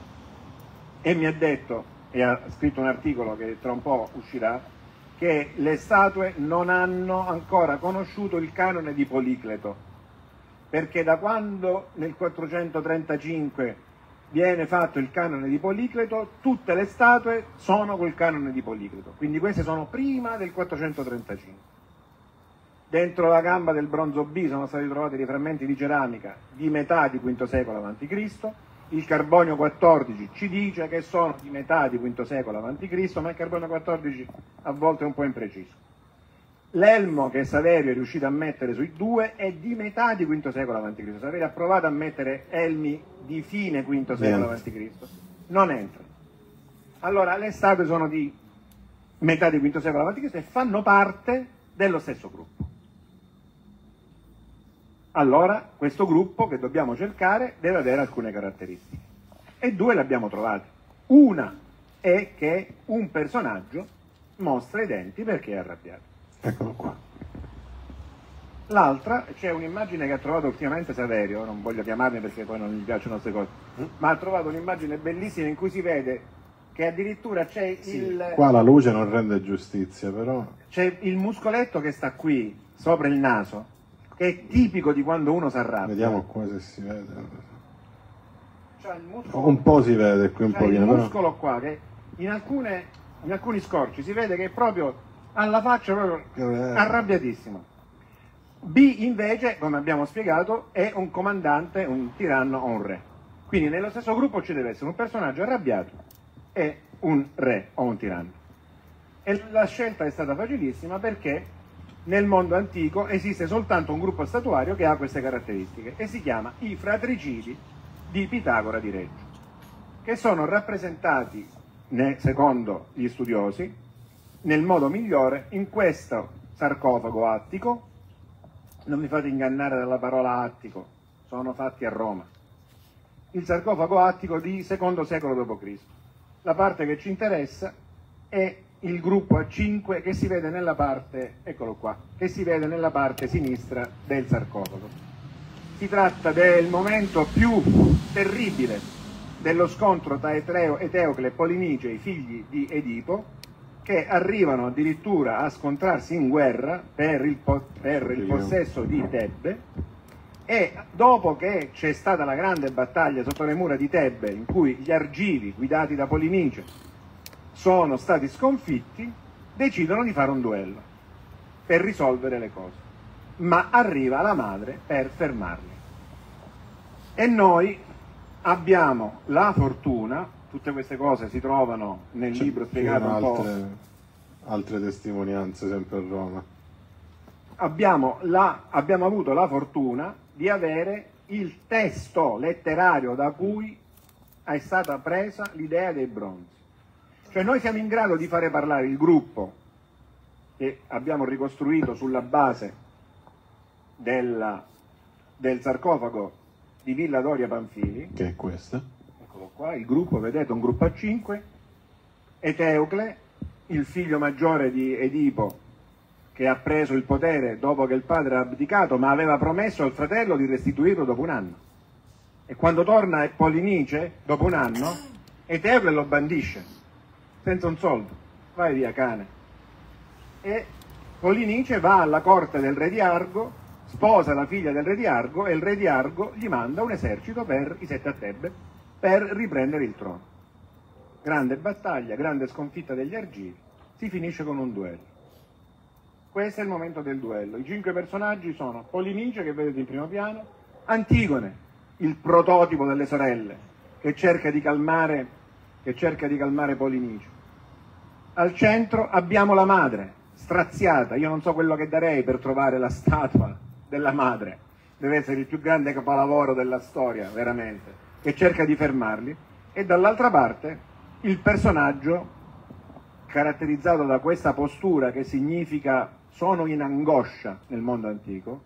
E mi ha detto, e ha scritto un articolo che tra un po' uscirà, che le statue non hanno ancora conosciuto il canone di Policleto, perché da quando nel 435 viene fatto il canone di Policleto, tutte le statue sono col canone di Policleto, quindi queste sono prima del 435. Dentro la gamba del bronzo B sono stati trovati dei frammenti di ceramica di metà di V secolo a.C., il carbonio 14 ci dice che sono di metà di V secolo a.C., ma il carbonio 14 a volte è un po' impreciso. L'elmo che Saverio è riuscito a mettere sui due è di metà di V secolo a.C. Saverio ha provato a mettere elmi di fine V secolo a.C. Non entra. Allora, le statue sono di metà di V secolo a.C. e fanno parte dello stesso gruppo. Allora, questo gruppo che dobbiamo cercare deve avere alcune caratteristiche. E due le abbiamo trovate. Una è che un personaggio mostra i denti perché è arrabbiato. Eccolo qua. L'altra, c'è un'immagine che ha trovato ultimamente Saverio, non voglio chiamarmi perché poi non gli piacciono queste cose, ma ha trovato un'immagine bellissima in cui si vede che addirittura c'è il, Qua la luce non rende giustizia, però. c'è il muscoletto che sta qui, sopra il naso, è tipico di quando uno si arrabbia. Vediamo qua se si vede. C'ha il muscolo, Un po' si vede qui un il pochino, però. muscolo qua che in, alcune, in alcuni scorci si vede che è proprio alla faccia proprio arrabbiatissimo. B invece, come abbiamo spiegato, è un comandante, un tiranno o un re. Quindi nello stesso gruppo ci deve essere un personaggio arrabbiato e un re o un tiranno. E la scelta è stata facilissima perché nel mondo antico esiste soltanto un gruppo statuario che ha queste caratteristiche e si chiama i fratricidi di Pitagora di Reggio, che sono rappresentati, secondo gli studiosi, nel modo migliore in questo sarcofago attico. Non mi fate ingannare dalla parola attico, sono fatti a Roma. Il sarcofago attico di secondo secolo d.C. La parte che ci interessa è il gruppo a 5 che si vede nella parte, eccolo qua, che si vede nella parte sinistra del sarcofago. Si tratta del momento più terribile dello scontro tra Etreo, Eteocle e Polinice, i figli di Edipo, che arrivano addirittura a scontrarsi in guerra per il, po- per il possesso di Tebbe e dopo che c'è stata la grande battaglia sotto le mura di Tebbe in cui gli argivi guidati da Polinice sono stati sconfitti, decidono di fare un duello per risolvere le cose. Ma arriva la madre per fermarli. E noi abbiamo la fortuna, tutte queste cose si trovano nel C'è- libro spiegato un po'. altre, altre testimonianze sempre a Roma. abbiamo, la- abbiamo avuto la fortuna di avere il testo letterario da cui è stata presa l'idea dei bronzi. Cioè noi siamo in grado di fare parlare il gruppo che abbiamo ricostruito sulla base della- del sarcofago di Villa Doria Panfili, Che è questa? Eccolo qua, il gruppo, vedete, un gruppo a 5, Eteucle, il figlio maggiore di Edipo, che ha preso il potere dopo che il padre ha abdicato, ma aveva promesso al fratello di restituirlo dopo un anno. E quando torna Polinice, dopo un anno, Eteucle lo bandisce senza un soldo, vai via cane. E Polinice va alla corte del re di Argo, sposa la figlia del re di Argo e il re di Argo gli manda un esercito per i sette a Tebbe per riprendere il trono. Grande battaglia, grande sconfitta degli Argiri, si finisce con un duello. Questo è il momento del duello. I cinque personaggi sono Polinice, che vedete in primo piano, Antigone, il prototipo delle sorelle, che cerca di calmare, che cerca di calmare Polinice. Al centro abbiamo la madre, straziata, io non so quello che darei per trovare la statua della madre, deve essere il più grande capolavoro della storia, veramente, che cerca di fermarli, e dall'altra parte il personaggio caratterizzato da questa postura che significa sono in angoscia nel mondo antico,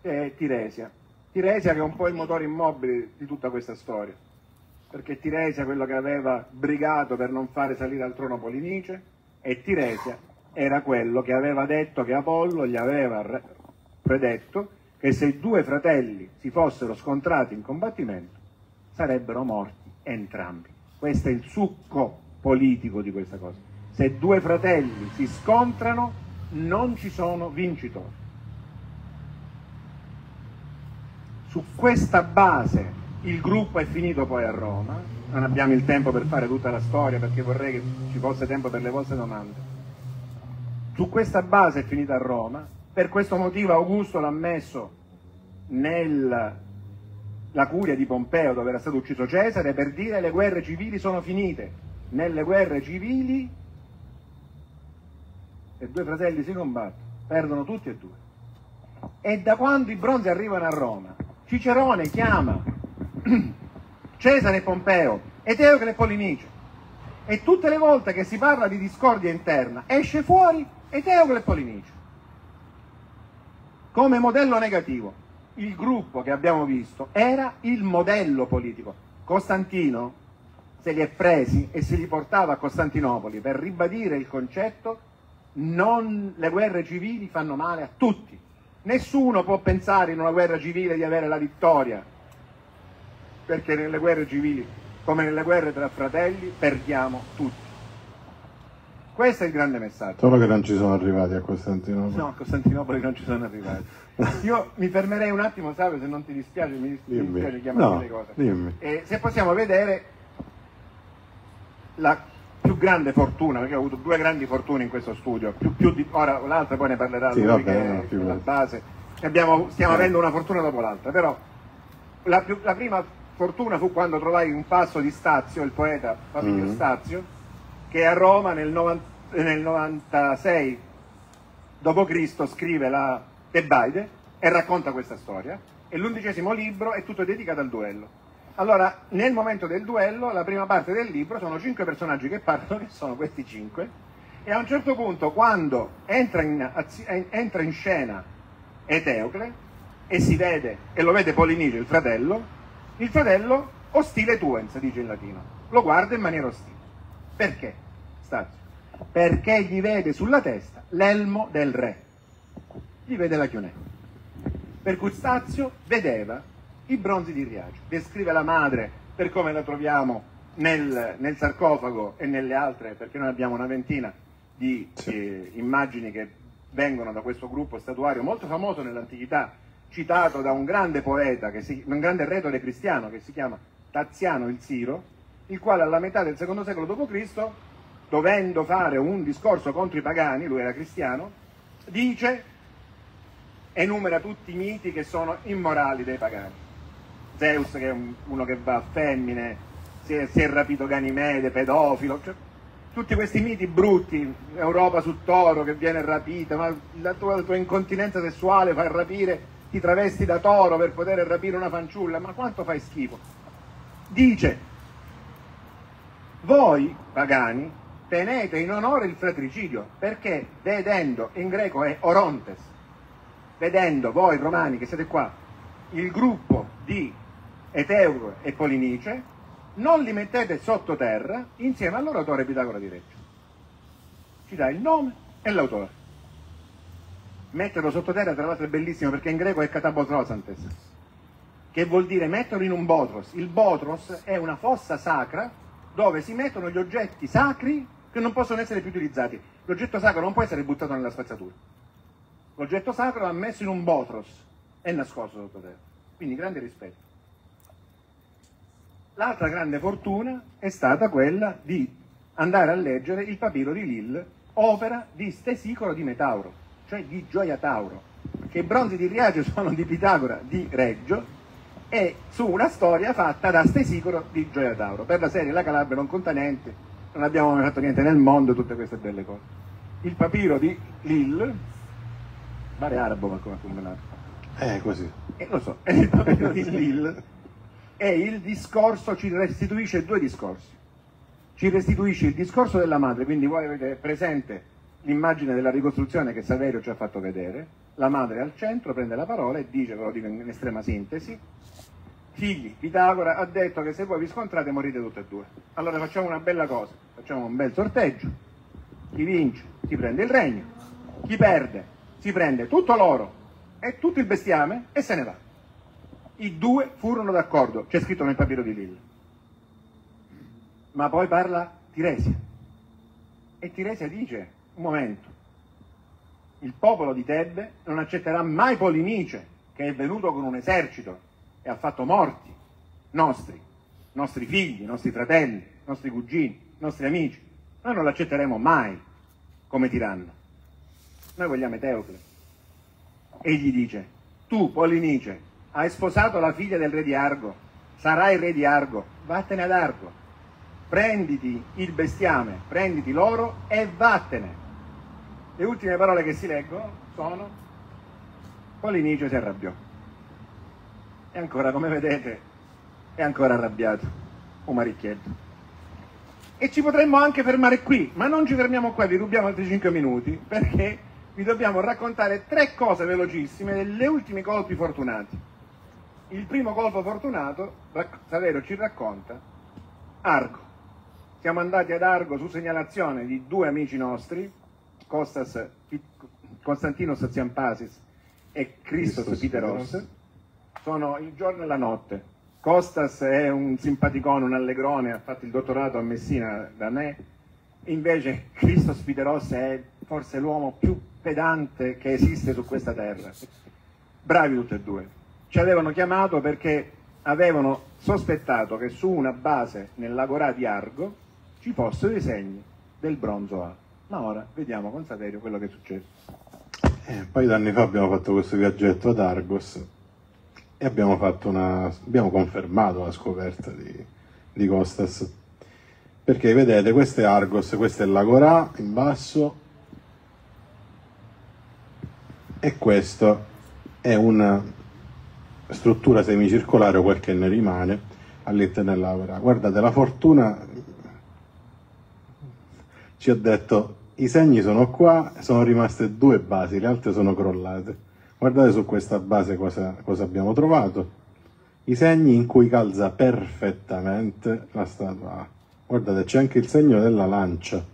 è Tiresia. Tiresia che è un po' il motore immobile di tutta questa storia, perché Tiresia quello che aveva brigato per non fare salire al trono Polinice e Tiresia era quello che aveva detto che Apollo gli aveva predetto che se i due fratelli si fossero scontrati in combattimento sarebbero morti entrambi. Questo è il succo politico di questa cosa. Se due fratelli si scontrano non ci sono vincitori. Su questa base il gruppo è finito poi a Roma, non abbiamo il tempo per fare tutta la storia perché vorrei che ci fosse tempo per le vostre domande. Su questa base è finita a Roma, per questo motivo Augusto l'ha messo nella curia di Pompeo dove era stato ucciso Cesare per dire le guerre civili sono finite. Nelle guerre civili e due fratelli si combattono, perdono tutti e due. E da quando i bronzi arrivano a Roma, Cicerone chiama Cesare Pompeo, Eteocle e Polinice. E tutte le volte che si parla di discordia interna, esce fuori Eteocle e Polinice. Come modello negativo, il gruppo che abbiamo visto era il modello politico. Costantino se li è presi e se li portava a Costantinopoli per ribadire il concetto non, le guerre civili fanno male a tutti. Nessuno può pensare in una guerra civile di avere la vittoria, perché nelle guerre civili, come nelle guerre tra fratelli, perdiamo tutti. Questo è il grande messaggio. Solo che non ci sono arrivati a Costantinopoli. No, a Costantinopoli non ci sono arrivati. Io mi fermerei un attimo, Savio, se non ti dispiace, mi, dispiace chiamarti no, le cose. Dimmi. E se possiamo vedere la più grande fortuna, perché ho avuto due grandi fortune in questo studio, più, più di, ora l'altra poi ne parlerà sì, lui vabbè, che no, è la base, abbiamo, stiamo eh. avendo una fortuna dopo l'altra, però la, più, la, prima fortuna fu quando trovai un passo di Stazio, il poeta Fabio mm. Stazio, che a Roma nel, 90, nel 96 d.C. scrive la Tebaide e racconta questa storia, e l'undicesimo libro è tutto dedicato al duello allora, nel momento del duello, la prima parte del libro sono cinque personaggi che parlano, che sono questi cinque, e a un certo punto, quando entra in, entra in scena Eteocle, e si vede, e lo vede Polinice, il fratello, il fratello ostile tuens, dice in latino, lo guarda in maniera ostile. Perché? Stazio. Perché gli vede sulla testa l'elmo del re, gli vede la chionetta. Per cui Stazio vedeva i bronzi di Riace. Descrive la madre per come la troviamo nel, nel sarcofago e nelle altre, perché noi abbiamo una ventina di eh, immagini che vengono da questo gruppo statuario molto famoso nell'antichità, citato da un grande poeta, si, un grande retore cristiano che si chiama Taziano il Siro, il quale alla metà del secondo secolo d.C., dovendo fare un discorso contro i pagani, lui era cristiano, dice, enumera tutti i miti che sono immorali dei pagani Zeus che è un, uno che va a femmine, si è, si è rapito Ganimede, pedofilo, cioè, tutti questi miti brutti, Europa su toro che viene rapita, ma la tua, la tua incontinenza sessuale fa rapire, ti travesti da toro per poter rapire una fanciulla, ma quanto fai schifo? Dice, voi pagani tenete in onore il fratricidio, perché vedendo, in greco è orontes, vedendo voi romani che siete qua, il gruppo di Eteuro e Polinice, non li mettete sottoterra insieme all'oratore Pitagora di Reggio. Ci dà il nome e l'autore. Metterlo sottoterra, tra l'altro, è bellissimo perché in greco è katabotrosantes, che vuol dire metterlo in un botros. Il botros è una fossa sacra dove si mettono gli oggetti sacri che non possono essere più utilizzati. L'oggetto sacro non può essere buttato nella spazzatura. L'oggetto sacro va messo in un botros e nascosto sottoterra. Quindi grande rispetto. L'altra grande fortuna è stata quella di andare a leggere il papiro di Lille, opera di Stesicolo di Metauro, cioè di Gioia Tauro, che i bronzi di Riace sono di Pitagora di Reggio e su una storia fatta da Stesicolo di Gioia Tauro. Per la serie La Calabria non conta niente, non abbiamo mai fatto niente nel mondo, tutte queste belle cose. Il papiro di Lille, pare arabo ma come combinato. Eh, così. E lo so, è il papiro di Lille e il discorso ci restituisce due discorsi. Ci restituisce il discorso della madre, quindi voi avete presente l'immagine della ricostruzione che Saverio ci ha fatto vedere, la madre al centro prende la parola e dice, ve lo dico in estrema sintesi, figli, Pitagora ha detto che se voi vi scontrate morite tutte e due. Allora facciamo una bella cosa, facciamo un bel sorteggio, chi vince si prende il regno, chi perde si prende tutto l'oro e tutto il bestiame e se ne va. I due furono d'accordo, c'è scritto nel papiro di Lille. Ma poi parla Tiresia. E Tiresia dice, un momento, il popolo di Tebbe non accetterà mai Polinice, che è venuto con un esercito e ha fatto morti nostri, nostri figli, nostri fratelli, nostri cugini, nostri amici. Noi non l'accetteremo mai come tiranno. Noi vogliamo Teocle. Egli dice, tu Polinice hai sposato la figlia del re di Argo, sarai re di Argo, vattene ad Argo, prenditi il bestiame, prenditi l'oro e vattene. Le ultime parole che si leggono sono Polinice si arrabbiò. E ancora, come vedete, è ancora arrabbiato, un maricchietto. E ci potremmo anche fermare qui, ma non ci fermiamo qua, vi rubiamo altri 5 minuti, perché vi dobbiamo raccontare tre cose velocissime delle ultime colpi fortunati il primo colpo fortunato, Saverio ci racconta, Argo. Siamo andati ad Argo su segnalazione di due amici nostri, Costas, Constantinos Ziampasis e Christos Piteros. Sono il giorno e la notte. Costas è un simpaticone, un allegrone, ha fatto il dottorato a Messina da me, invece Christos Piteros è forse l'uomo più pedante che esiste su questa terra. Bravi tutti e due ci avevano chiamato perché avevano sospettato che su una base nell'Agorà di Argo ci fossero i segni del bronzo A. Ma ora vediamo con Saverio quello che è successo. Eh, un paio d'anni fa abbiamo fatto questo viaggetto ad Argos e abbiamo, una, abbiamo confermato la scoperta di, di Costas. Perché vedete, questo è Argos, questo è l'Agorà in basso e questo è un struttura semicircolare o quel che ne rimane all'interno dell'opera. Guardate, la fortuna ci ha detto i segni sono qua, sono rimaste due basi, le altre sono crollate. Guardate su questa base cosa, cosa abbiamo trovato. I segni in cui calza perfettamente la statua Guardate, c'è anche il segno della lancia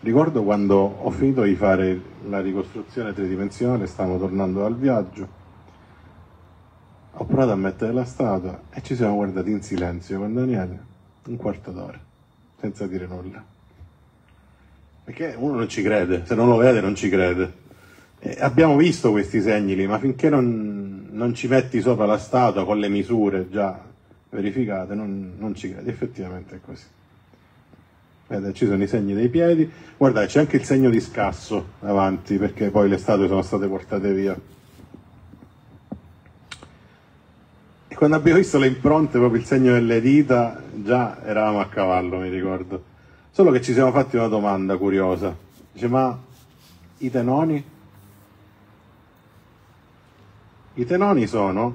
Ricordo quando ho finito di fare la ricostruzione tridimensionale, stavamo tornando dal viaggio, ho provato a mettere la statua e ci siamo guardati in silenzio con Daniele un quarto d'ora, senza dire nulla. Perché uno non ci crede, se non lo vede non ci crede. E abbiamo visto questi segni lì, ma finché non, non, ci metti sopra la statua con le misure già verificate, non, non ci credi. Effettivamente è così. Vedete, ci sono i segni dei piedi. Guardate, c'è anche il segno di scasso avanti, perché poi le statue sono state portate via. E quando abbiamo visto le impronte, proprio il segno delle dita, già eravamo a cavallo, mi ricordo. Solo che ci siamo fatti una domanda curiosa. Dice, ma i tenoni? I tenoni sono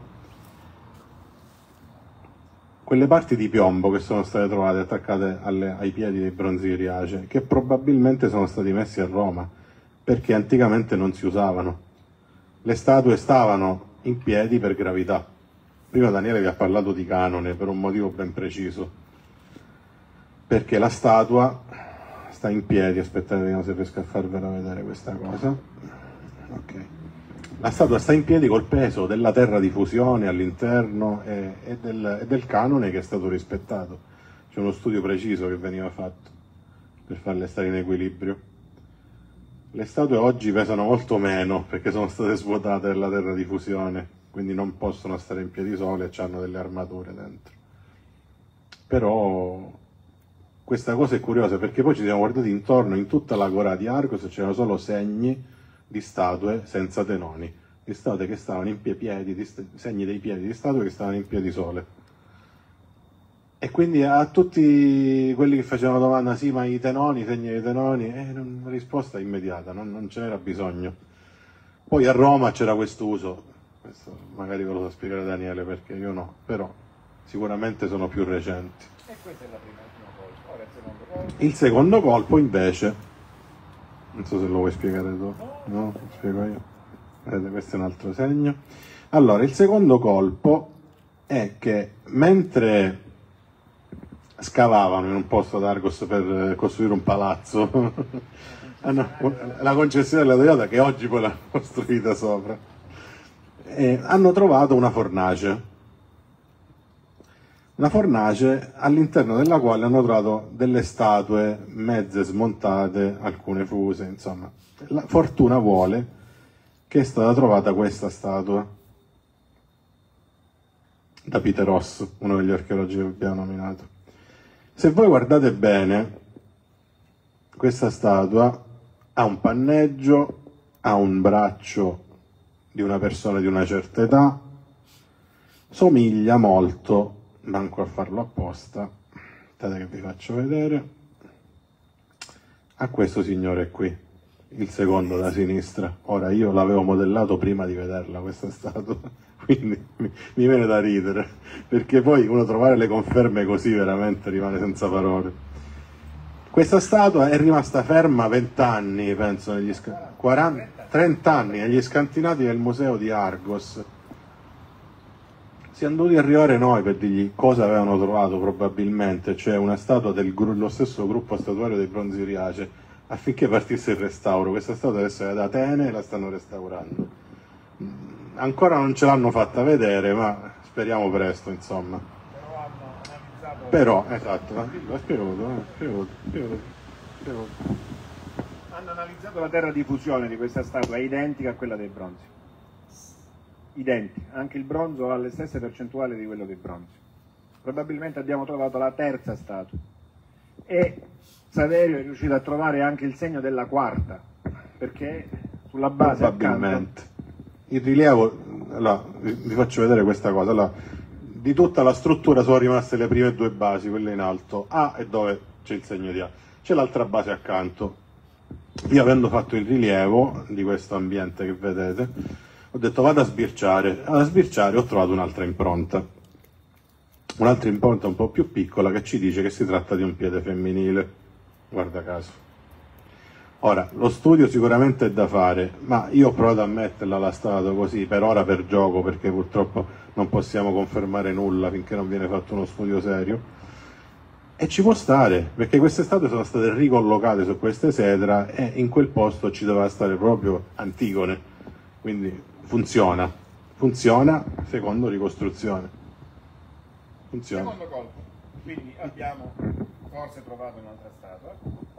quelle parti di piombo che sono state trovate attaccate alle, ai piedi dei bronzi Riace, che probabilmente sono stati messi a Roma, perché anticamente non si usavano. Le statue stavano in piedi per gravità. Prima Daniele vi ha parlato di canone per un motivo ben preciso, perché la statua sta in piedi, aspettate vediamo se riesco a farvela vedere questa cosa. Ok. la statua sta in piedi col peso della terra di fusione all'interno e, e, del, e del canone che è stato rispettato. C'è uno studio preciso che veniva fatto per farle stare in equilibrio. Le statue oggi pesano molto meno perché sono state svuotate della terra di fusione, quindi non possono stare in piedi sole e hanno delle armature dentro. Però questa cosa è curiosa perché poi ci siamo guardati intorno in tutta la gora di Argos c'erano solo segni di statue senza tenoni, di statue che stavano in piedi, di segni dei piedi di statue che stavano in piedi sole. E quindi a tutti quelli che facevano domanda, sì, ma i tenoni, i segni dei tenoni, eh, una risposta immediata, non, non ce n'era bisogno. Poi a Roma c'era questo uso, questo magari ve lo so spiegare Daniele perché io no, però sicuramente sono più recenti. E questo è la prima, il primo colpo. Ora il secondo colpo. Il secondo colpo invece, non so se lo vuoi spiegare tu, no? Lo spiego io. Vedete, questo è un altro segno. Allora, il secondo colpo è che mentre scavavano in un posto ad Argos per costruire un palazzo. la concessione della Toyota che oggi poi l'ha costruita sopra. E hanno trovato una fornace. Una fornace all'interno della quale hanno trovato delle statue mezze smontate, alcune fuse, insomma. La fortuna vuole che è stata trovata questa statua da Peter Ross, uno degli archeologi che abbiamo nominato. Se voi guardate bene, questa statua ha un panneggio, ha un braccio di una persona di una certa età, somiglia molto, manco a farlo apposta, aspettate che vi faccio vedere, a questo signore qui, il secondo da sinistra. Ora io l'avevo modellato prima di vederla questa statua quindi mi, viene da ridere, perché poi uno trovare le conferme così veramente rimane senza parole. Questa statua è rimasta ferma 20 anni, penso, negli, 40, 30 anni negli scantinati del museo di Argos. Siamo dovuti arrivare noi per dirgli cosa avevano trovato probabilmente, cioè una statua dello stesso gruppo statuario dei Bronzi Riace, affinché partisse il restauro. Questa statua adesso è ad Atene e la stanno restaurando ancora non ce l'hanno fatta vedere, ma speriamo presto, insomma. Però esatto, lo spiego, eh, spiego, spiego, spiego. Hanno analizzato la terra di fusione di questa statua, è identica a quella dei bronzi. Identica, anche il bronzo ha le stesse percentuali di quello dei bronzi. Probabilmente abbiamo trovato la terza statua. E Saverio è riuscito a trovare anche il segno della quarta, perché sulla base Probabilmente. Accanto, il rilievo, allora, vi faccio vedere questa cosa, allora, di tutta la struttura sono rimaste le prime due basi, quelle in alto, A e dove c'è il segno di A, c'è l'altra base accanto. Io avendo fatto il rilievo di questo ambiente che vedete, ho detto vado a sbirciare, a sbirciare ho trovato un'altra impronta, un'altra impronta un po' più piccola che ci dice che si tratta di un piede femminile, guarda caso. Ora, lo studio sicuramente è da fare, ma io ho provato a metterla la statua così, per ora per gioco, perché purtroppo non possiamo confermare nulla finché non viene fatto uno studio serio. E ci può stare, perché queste statue sono state ricollocate su queste sedra e in quel posto ci doveva stare proprio Antigone. Quindi funziona, funziona secondo ricostruzione. Funziona. Secondo colpo, quindi abbiamo forse trovato un'altra statua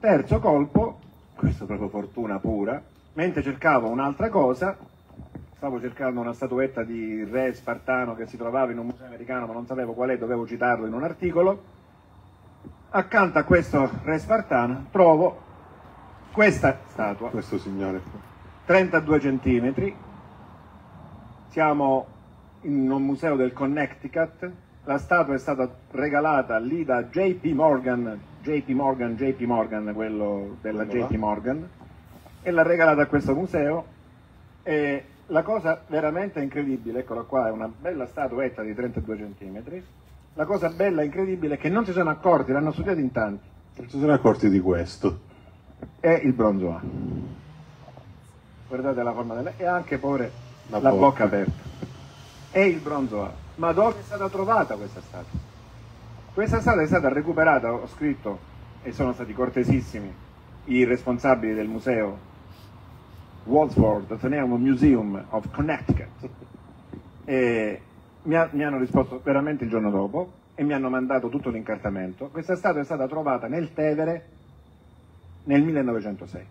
Terzo colpo, questo è proprio fortuna pura, mentre cercavo un'altra cosa, stavo cercando una statuetta di re spartano che si trovava in un museo americano ma non sapevo qual è, dovevo citarlo in un articolo, accanto a questo re spartano trovo questa statua. Questo signore. 32 centimetri, siamo in un museo del Connecticut, la statua è stata regalata lì da JP Morgan JP Morgan, JP Morgan, quello della JP Morgan, e l'ha regalata a questo museo. E la cosa veramente incredibile, eccola qua, è una bella statuetta di 32 cm. La cosa bella e incredibile è che non si sono accorti, l'hanno studiato in tanti. Non si sono accorti di questo. È il bronzo A. Guardate la forma della... e anche pure la, la bocca. bocca aperta. È il bronzo A. Ma dove è stata trovata questa statua? Questa strada è stata recuperata, ho scritto, e sono stati cortesissimi i responsabili del museo Wadsworth Athenaeum Museum of Connecticut. E mi, ha- mi hanno risposto veramente il giorno dopo e mi hanno mandato tutto l'incartamento. Questa statua è stata trovata nel Tevere nel 1906.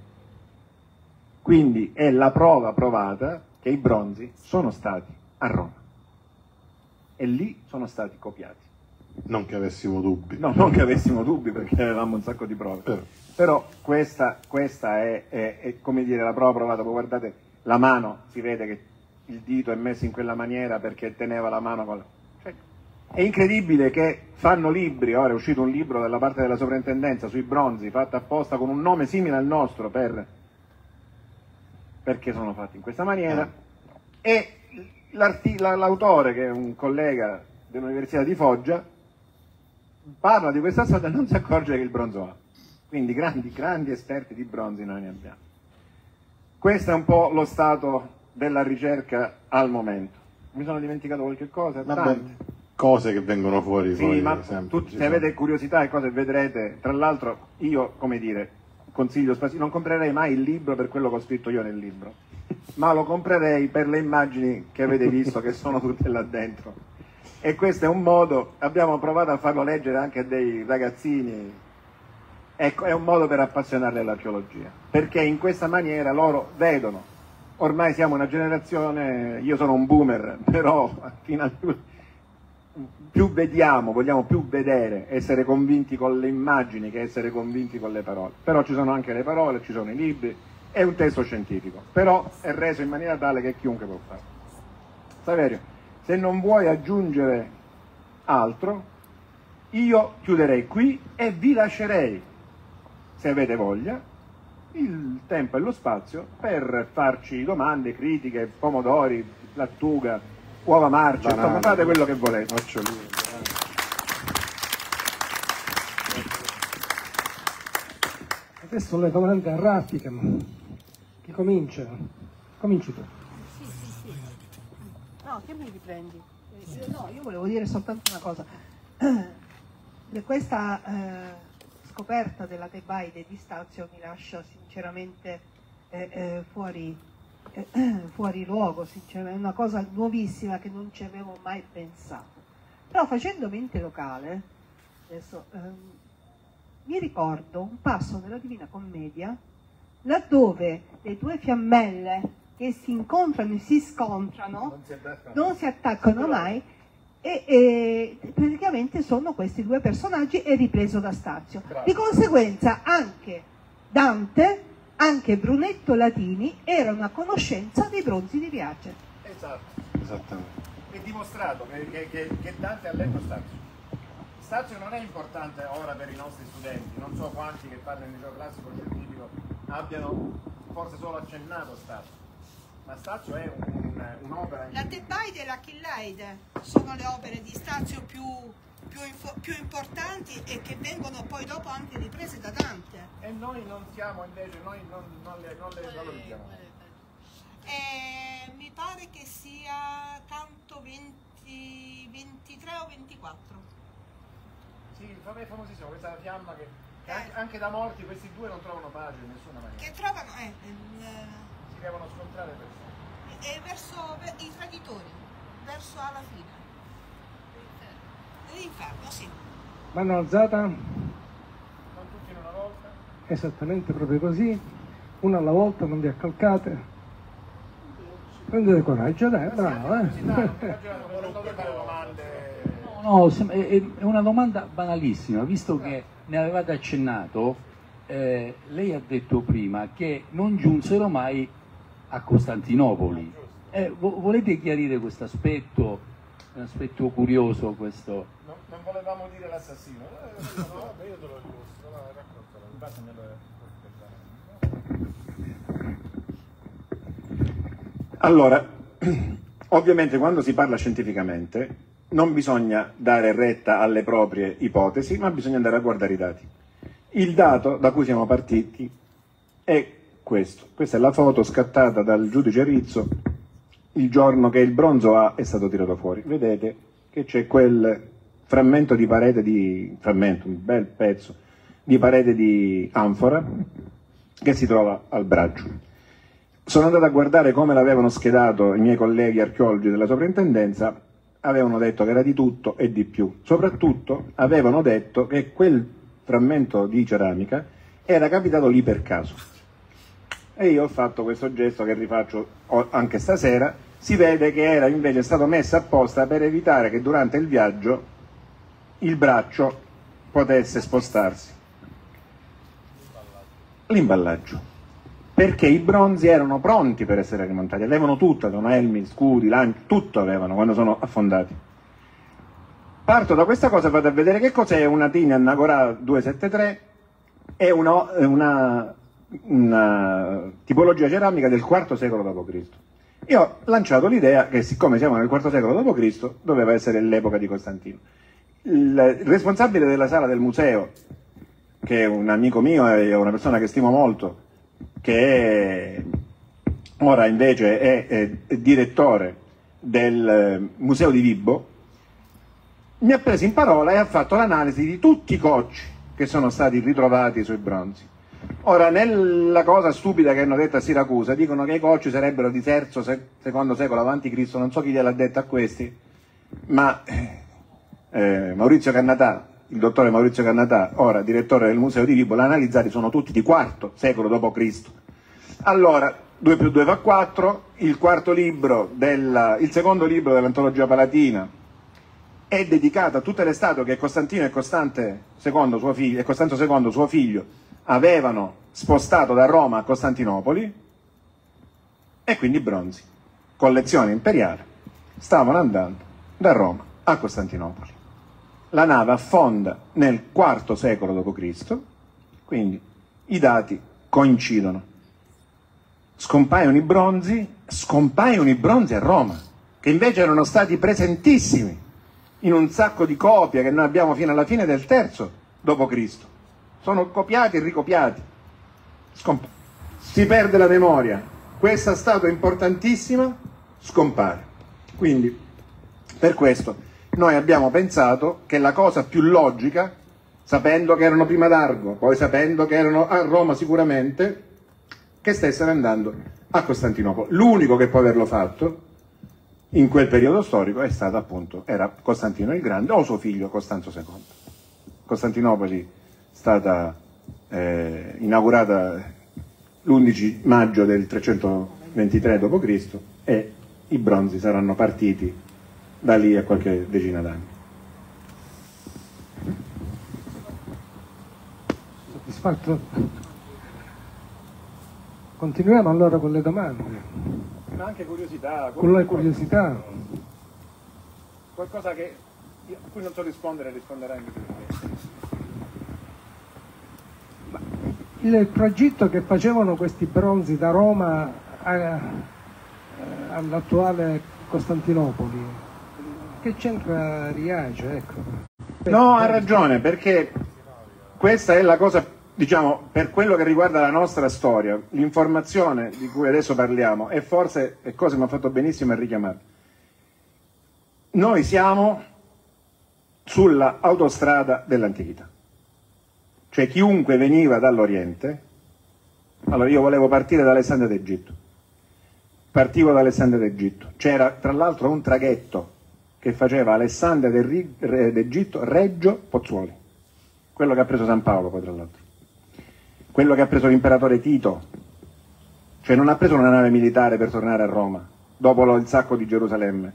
Quindi è la prova provata che i bronzi sono stati a Roma. E lì sono stati copiati. Non che avessimo dubbi. No, non che avessimo dubbi perché avevamo un sacco di prove. Però. Però questa, questa è, è- è, come dire la prova provata. Guardate la mano, si vede che il dito è messo in quella maniera perché teneva la mano con la... cioè, è incredibile che fanno libri, ora è uscito un libro dalla parte della sovrintendenza sui bronzi, fatto apposta con un nome simile al nostro per, perché sono fatti in questa maniera. E l'arti- la- l'autore, che è un collega dell'Università di Foggia, parla di questa storia e non si accorge che il bronzo ha. Quindi grandi, grandi esperti di bronzi noi ne abbiamo. Questo è un po' lo stato della ricerca al momento. Mi sono dimenticato qualche cosa? Tante. cose che vengono fuori Sì, poi ma ci se avete curiosità e cose vedrete, tra l'altro io, come dire, consiglio, non comprerei mai il libro per quello che ho scritto io nel libro, ma lo comprerei per le immagini che avete visto che sono tutte là dentro. E questo è un modo, abbiamo provato a farlo leggere anche a dei ragazzini, ecco, è un modo per appassionarli all'archeologia, perché in questa maniera loro vedono, ormai siamo una generazione, io sono un boomer, però fino a più, vediamo, vogliamo più vedere, essere convinti con le immagini che essere convinti con le parole. Però ci sono anche le parole, ci sono i libri, è un testo scientifico, però è reso in maniera tale che chiunque può farlo. Saverio, se non vuoi aggiungere altro, io chiuderei qui e vi lascerei, se avete voglia, il tempo e lo spazio per farci domande, critiche, pomodori, lattuga, uova marce, insomma, fate quello che volete. Noccioline. Adesso le domande a raffica. Chi comincia? Cominci tu. No, che mi riprendi? Eh, No, io volevo dire soltanto una cosa. Questa eh, scoperta della Tebaide di Stazio mi lascia sinceramente eh, eh, fuori, eh, fuori luogo, sinceramente. è una cosa nuovissima che non ci avevo mai pensato. Però facendo mente locale, adesso, ehm, mi ricordo un passo della Divina Commedia laddove le due fiammelle che si incontrano e si scontrano non si attaccano mai e, e praticamente sono questi due personaggi e ripreso da Stazio. Di conseguenza anche Dante, anche Brunetto Latini erano a conoscenza dei bronzi di Riace. Esatto. Esattamente. È dimostrato che, che- che- che Dante ha letto Stazio. Stazio non è importante ora per i nostri studenti, non so quanti che parlano di liceo classico scientifico abbiano forse solo accennato Stazio, ma Stazio è un- un- un'opera La Tebaide e la Chillaide sono le opere di Stazio più, più, più importanti e che vengono poi dopo anche riprese da Dante. e noi non siamo invece, noi non, non le, non le valorizziamo. Eh, mi pare che sia canto 20 23 o 24. Sì, fa- è famosissimo questa fiamma che, Eh. anche, anche da morti questi due non trovano pace in nessuna maniera, Che trovano eh, devono scontrare sempre. e verso ve- i traditori, verso alla fine. L'inferno, sì. Mano alzata, Non tutti in una volta. esattamente proprio così, una alla volta, non vi accalcate. Prendete coraggio, dai, bravo. Eh. No, è una domanda banalissima, visto che ne avevate accennato, eh, lei ha detto prima che non giunsero mai a Costantinopoli. Eh, vo- volete chiarire questo aspetto? È un aspetto curioso questo. Non, non volevamo dire l'assassino. Eh, no, vabbè, io te lo illustro, vai, raccontalo. Passamelo, Allora, ovviamente quando si parla scientificamente non bisogna dare retta alle proprie ipotesi, ma bisogna andare a guardare i dati. Il dato da cui siamo partiti è questo. Questa è la foto scattata dal giudice Rizzo il giorno che il bronzo A è stato tirato fuori. Vedete che c'è quel frammento di parete di frammento, un bel pezzo di parete di anfora che si trova al braccio. sono andato a guardare come l'avevano schedato i miei colleghi archeologi della sovrintendenza, avevano detto che era di tutto e di più. Soprattutto avevano detto che quel frammento di ceramica era capitato lì per caso. E io ho fatto questo gesto che rifaccio anche stasera, si vede che era invece stato messo apposta per evitare che durante il viaggio il braccio potesse spostarsi. L'imballaggio. Perché i bronzi erano pronti per essere rimontati, avevano tutto, avevano elmi, scudi, lanci, tutto avevano quando sono affondati. Parto da questa cosa e vado a vedere che cos'è una Tina Nagorà 273 è una, una, una tipologia ceramica del IV secolo d.C. Io ho lanciato l'idea che siccome siamo nel IV secolo d.C. doveva essere l'epoca di Costantino. Il responsabile della sala del museo, che è un amico mio e una persona che stimo molto, che è, ora invece è, è, è direttore del Museo di Vibbo, mi ha preso in parola e ha fatto l'analisi di tutti i cocci che sono stati ritrovati sui bronzi. Ora, nella cosa stupida che hanno detto a Siracusa, dicono che i cocci sarebbero di terzo, secondo secolo avanti Cristo, non so chi gliel'ha detto a questi, ma eh, Maurizio Cannatà, il dottore Maurizio Cannatà, ora direttore del Museo di Vibo, l'ha analizzati, sono tutti di quarto secolo d.C. Allora, 2 più 2 fa 4, il quarto libro, del, il secondo libro dell'antologia palatina, è dedicata a tutte le statue che Costantino e Costante II, suo figlio, e Costanzo II, suo figlio, avevano spostato da Roma a Costantinopoli e quindi bronzi, collezione imperiale, stavano andando da Roma a Costantinopoli. La nave affonda nel IV secolo d.C., quindi i dati coincidono. Scompaiono i bronzi, scompaiono i bronzi a Roma, che invece erano stati presentissimi in un sacco di copie che noi abbiamo fino alla fine del terzo d.C. Sono copiati e ricopiati. Scomp- si perde la memoria. Questa statua importantissima scompare. Quindi, per questo, noi abbiamo pensato che la cosa più logica, sapendo che erano prima d'Argo, poi sapendo che erano a Roma sicuramente, che stessero andando a Costantinopoli. L'unico che può averlo fatto in quel periodo storico è stato appunto, era Costantino il Grande o suo figlio Costanzo II. Costantinopoli stata eh, inaugurata l'11 maggio del 323 d.C. e i bronzi saranno partiti da lì a qualche decina d'anni. Soddisfatto? Continuiamo allora con le domande ma anche curiosità. Con le curiosità. Qualcosa che, a cui non so rispondere, risponderai anche tu. Il tragitto che facevano questi bronzi da Roma all'attuale Costantinopoli, che c'entra Riace? Ecco. No, ha ragione, perché questa è la cosa diciamo, per quello che riguarda la nostra storia, l'informazione di cui adesso parliamo, e forse è cosa che mi ha fatto benissimo a richiamare. Noi siamo sulla autostrada dell'antichità. Cioè chiunque veniva dall'Oriente, allora io volevo partire da Alessandria d'Egitto, partivo da Alessandria d'Egitto, c'era tra l'altro un traghetto che faceva Alessandria d'Egitto, Reggio, Pozzuoli, quello che ha preso San Paolo poi tra l'altro. Quello che ha preso l'imperatore Tito, cioè non ha preso una nave militare per tornare a Roma, dopo il sacco di Gerusalemme,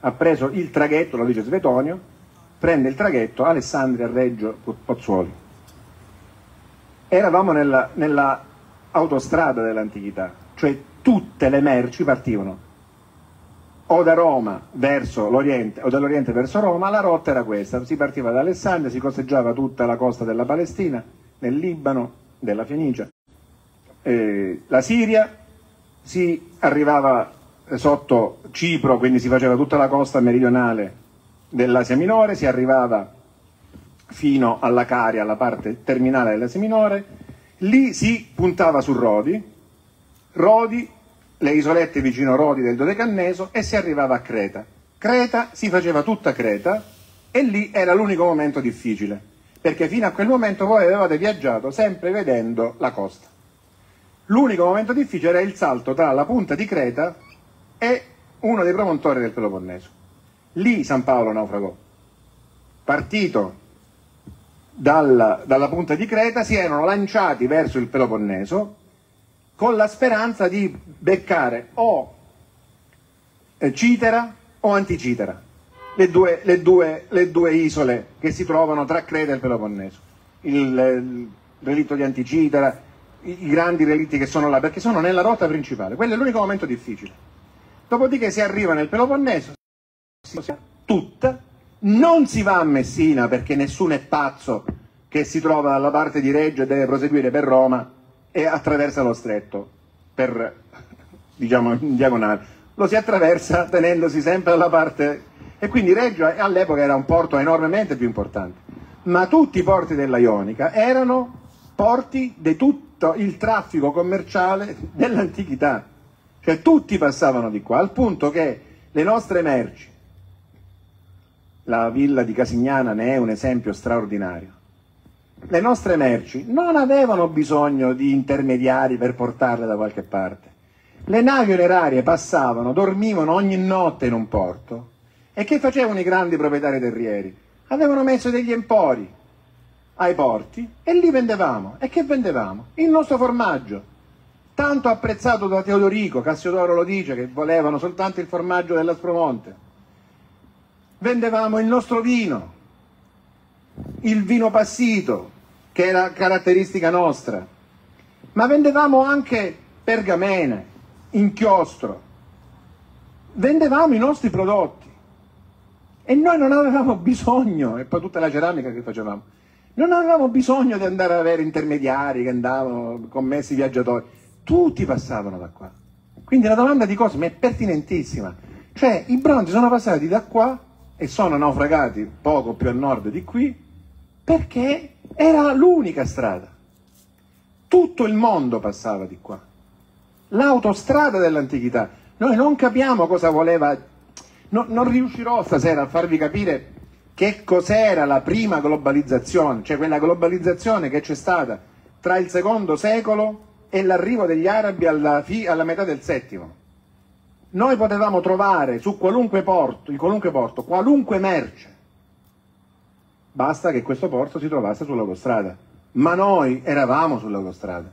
ha preso il traghetto, lo dice Svetonio, prende il traghetto Alessandria, Reggio, Pozzuoli. Eravamo nella, nella autostrada dell'antichità, cioè tutte le merci partivano o da Roma verso l'Oriente o dall'Oriente verso Roma, la rotta era questa, si partiva da Alessandria, si costeggiava tutta la costa della Palestina, nel Libano, della Fenicia. Eh, la Siria si arrivava sotto Cipro, quindi si faceva tutta la costa meridionale dell'Asia Minore, si arrivava fino alla Caria, alla parte terminale dell'Asia Minore, lì si puntava su Rodi, Rodi, le isolette vicino Rodi del Dodecanneso e si arrivava a Creta. Creta si faceva tutta Creta e lì era l'unico momento difficile perché fino a quel momento voi avevate viaggiato sempre vedendo la costa. L'unico momento difficile era il salto tra la punta di Creta e uno dei promontori del Peloponneso. Lì San Paolo naufragò. Partito dalla, dalla punta di Creta si erano lanciati verso il Peloponneso con la speranza di beccare o eh, Citera o Anticitera, le due, le, due, le due, isole che si trovano tra Creta e il Peloponneso. Il, il relitto di Anticitera, i, i grandi relitti che sono là, perché sono nella rotta principale. Quello è l'unico momento difficile. Dopodiché si arriva nel Peloponneso, si tutta, non si va a Messina perché nessuno è pazzo che si trova dalla parte di Reggio e deve proseguire per Roma e attraversa lo stretto per, diciamo, in diagonale. Lo si attraversa tenendosi sempre dalla parte... E quindi Reggio all'epoca era un porto enormemente più importante. Ma tutti i porti della Ionica erano porti di tutto il traffico commerciale dell'antichità. Cioè tutti passavano di qua, al punto che le nostre merci, la villa di Casignana ne è un esempio straordinario, le nostre merci non avevano bisogno di intermediari per portarle da qualche parte. Le navi onerarie passavano, dormivano ogni notte in un porto. E che facevano i grandi proprietari terrieri? Avevano messo degli empori ai porti e lì vendevamo. E che vendevamo? Il nostro formaggio, tanto apprezzato da Teodorico, Cassiodoro lo dice, che volevano soltanto il formaggio dell'Aspromonte. Vendevamo il nostro vino, il vino passito, che era caratteristica nostra, ma vendevamo anche pergamene, inchiostro, vendevamo i nostri prodotti. E noi non avevamo bisogno, e poi tutta la ceramica che facevamo, non avevamo bisogno di andare ad avere intermediari che andavano, commessi viaggiatori, tutti passavano da qua. Quindi la domanda di Cosimo è pertinentissima, cioè i bronzi sono passati da qua e sono naufragati poco più a nord di qui perché era l'unica strada. Tutto il mondo passava di qua. L'autostrada dell'antichità. Noi non capiamo cosa voleva, no, non riuscirò stasera a farvi capire che cos'era la prima globalizzazione, cioè quella globalizzazione che c'è stata tra il secondo secolo e l'arrivo degli arabi alla, alla metà del settimo. Noi potevamo trovare su qualunque porto, in qualunque porto, qualunque merce, basta che questo porto si trovasse sull'autostrada. Ma noi eravamo sull'autostrada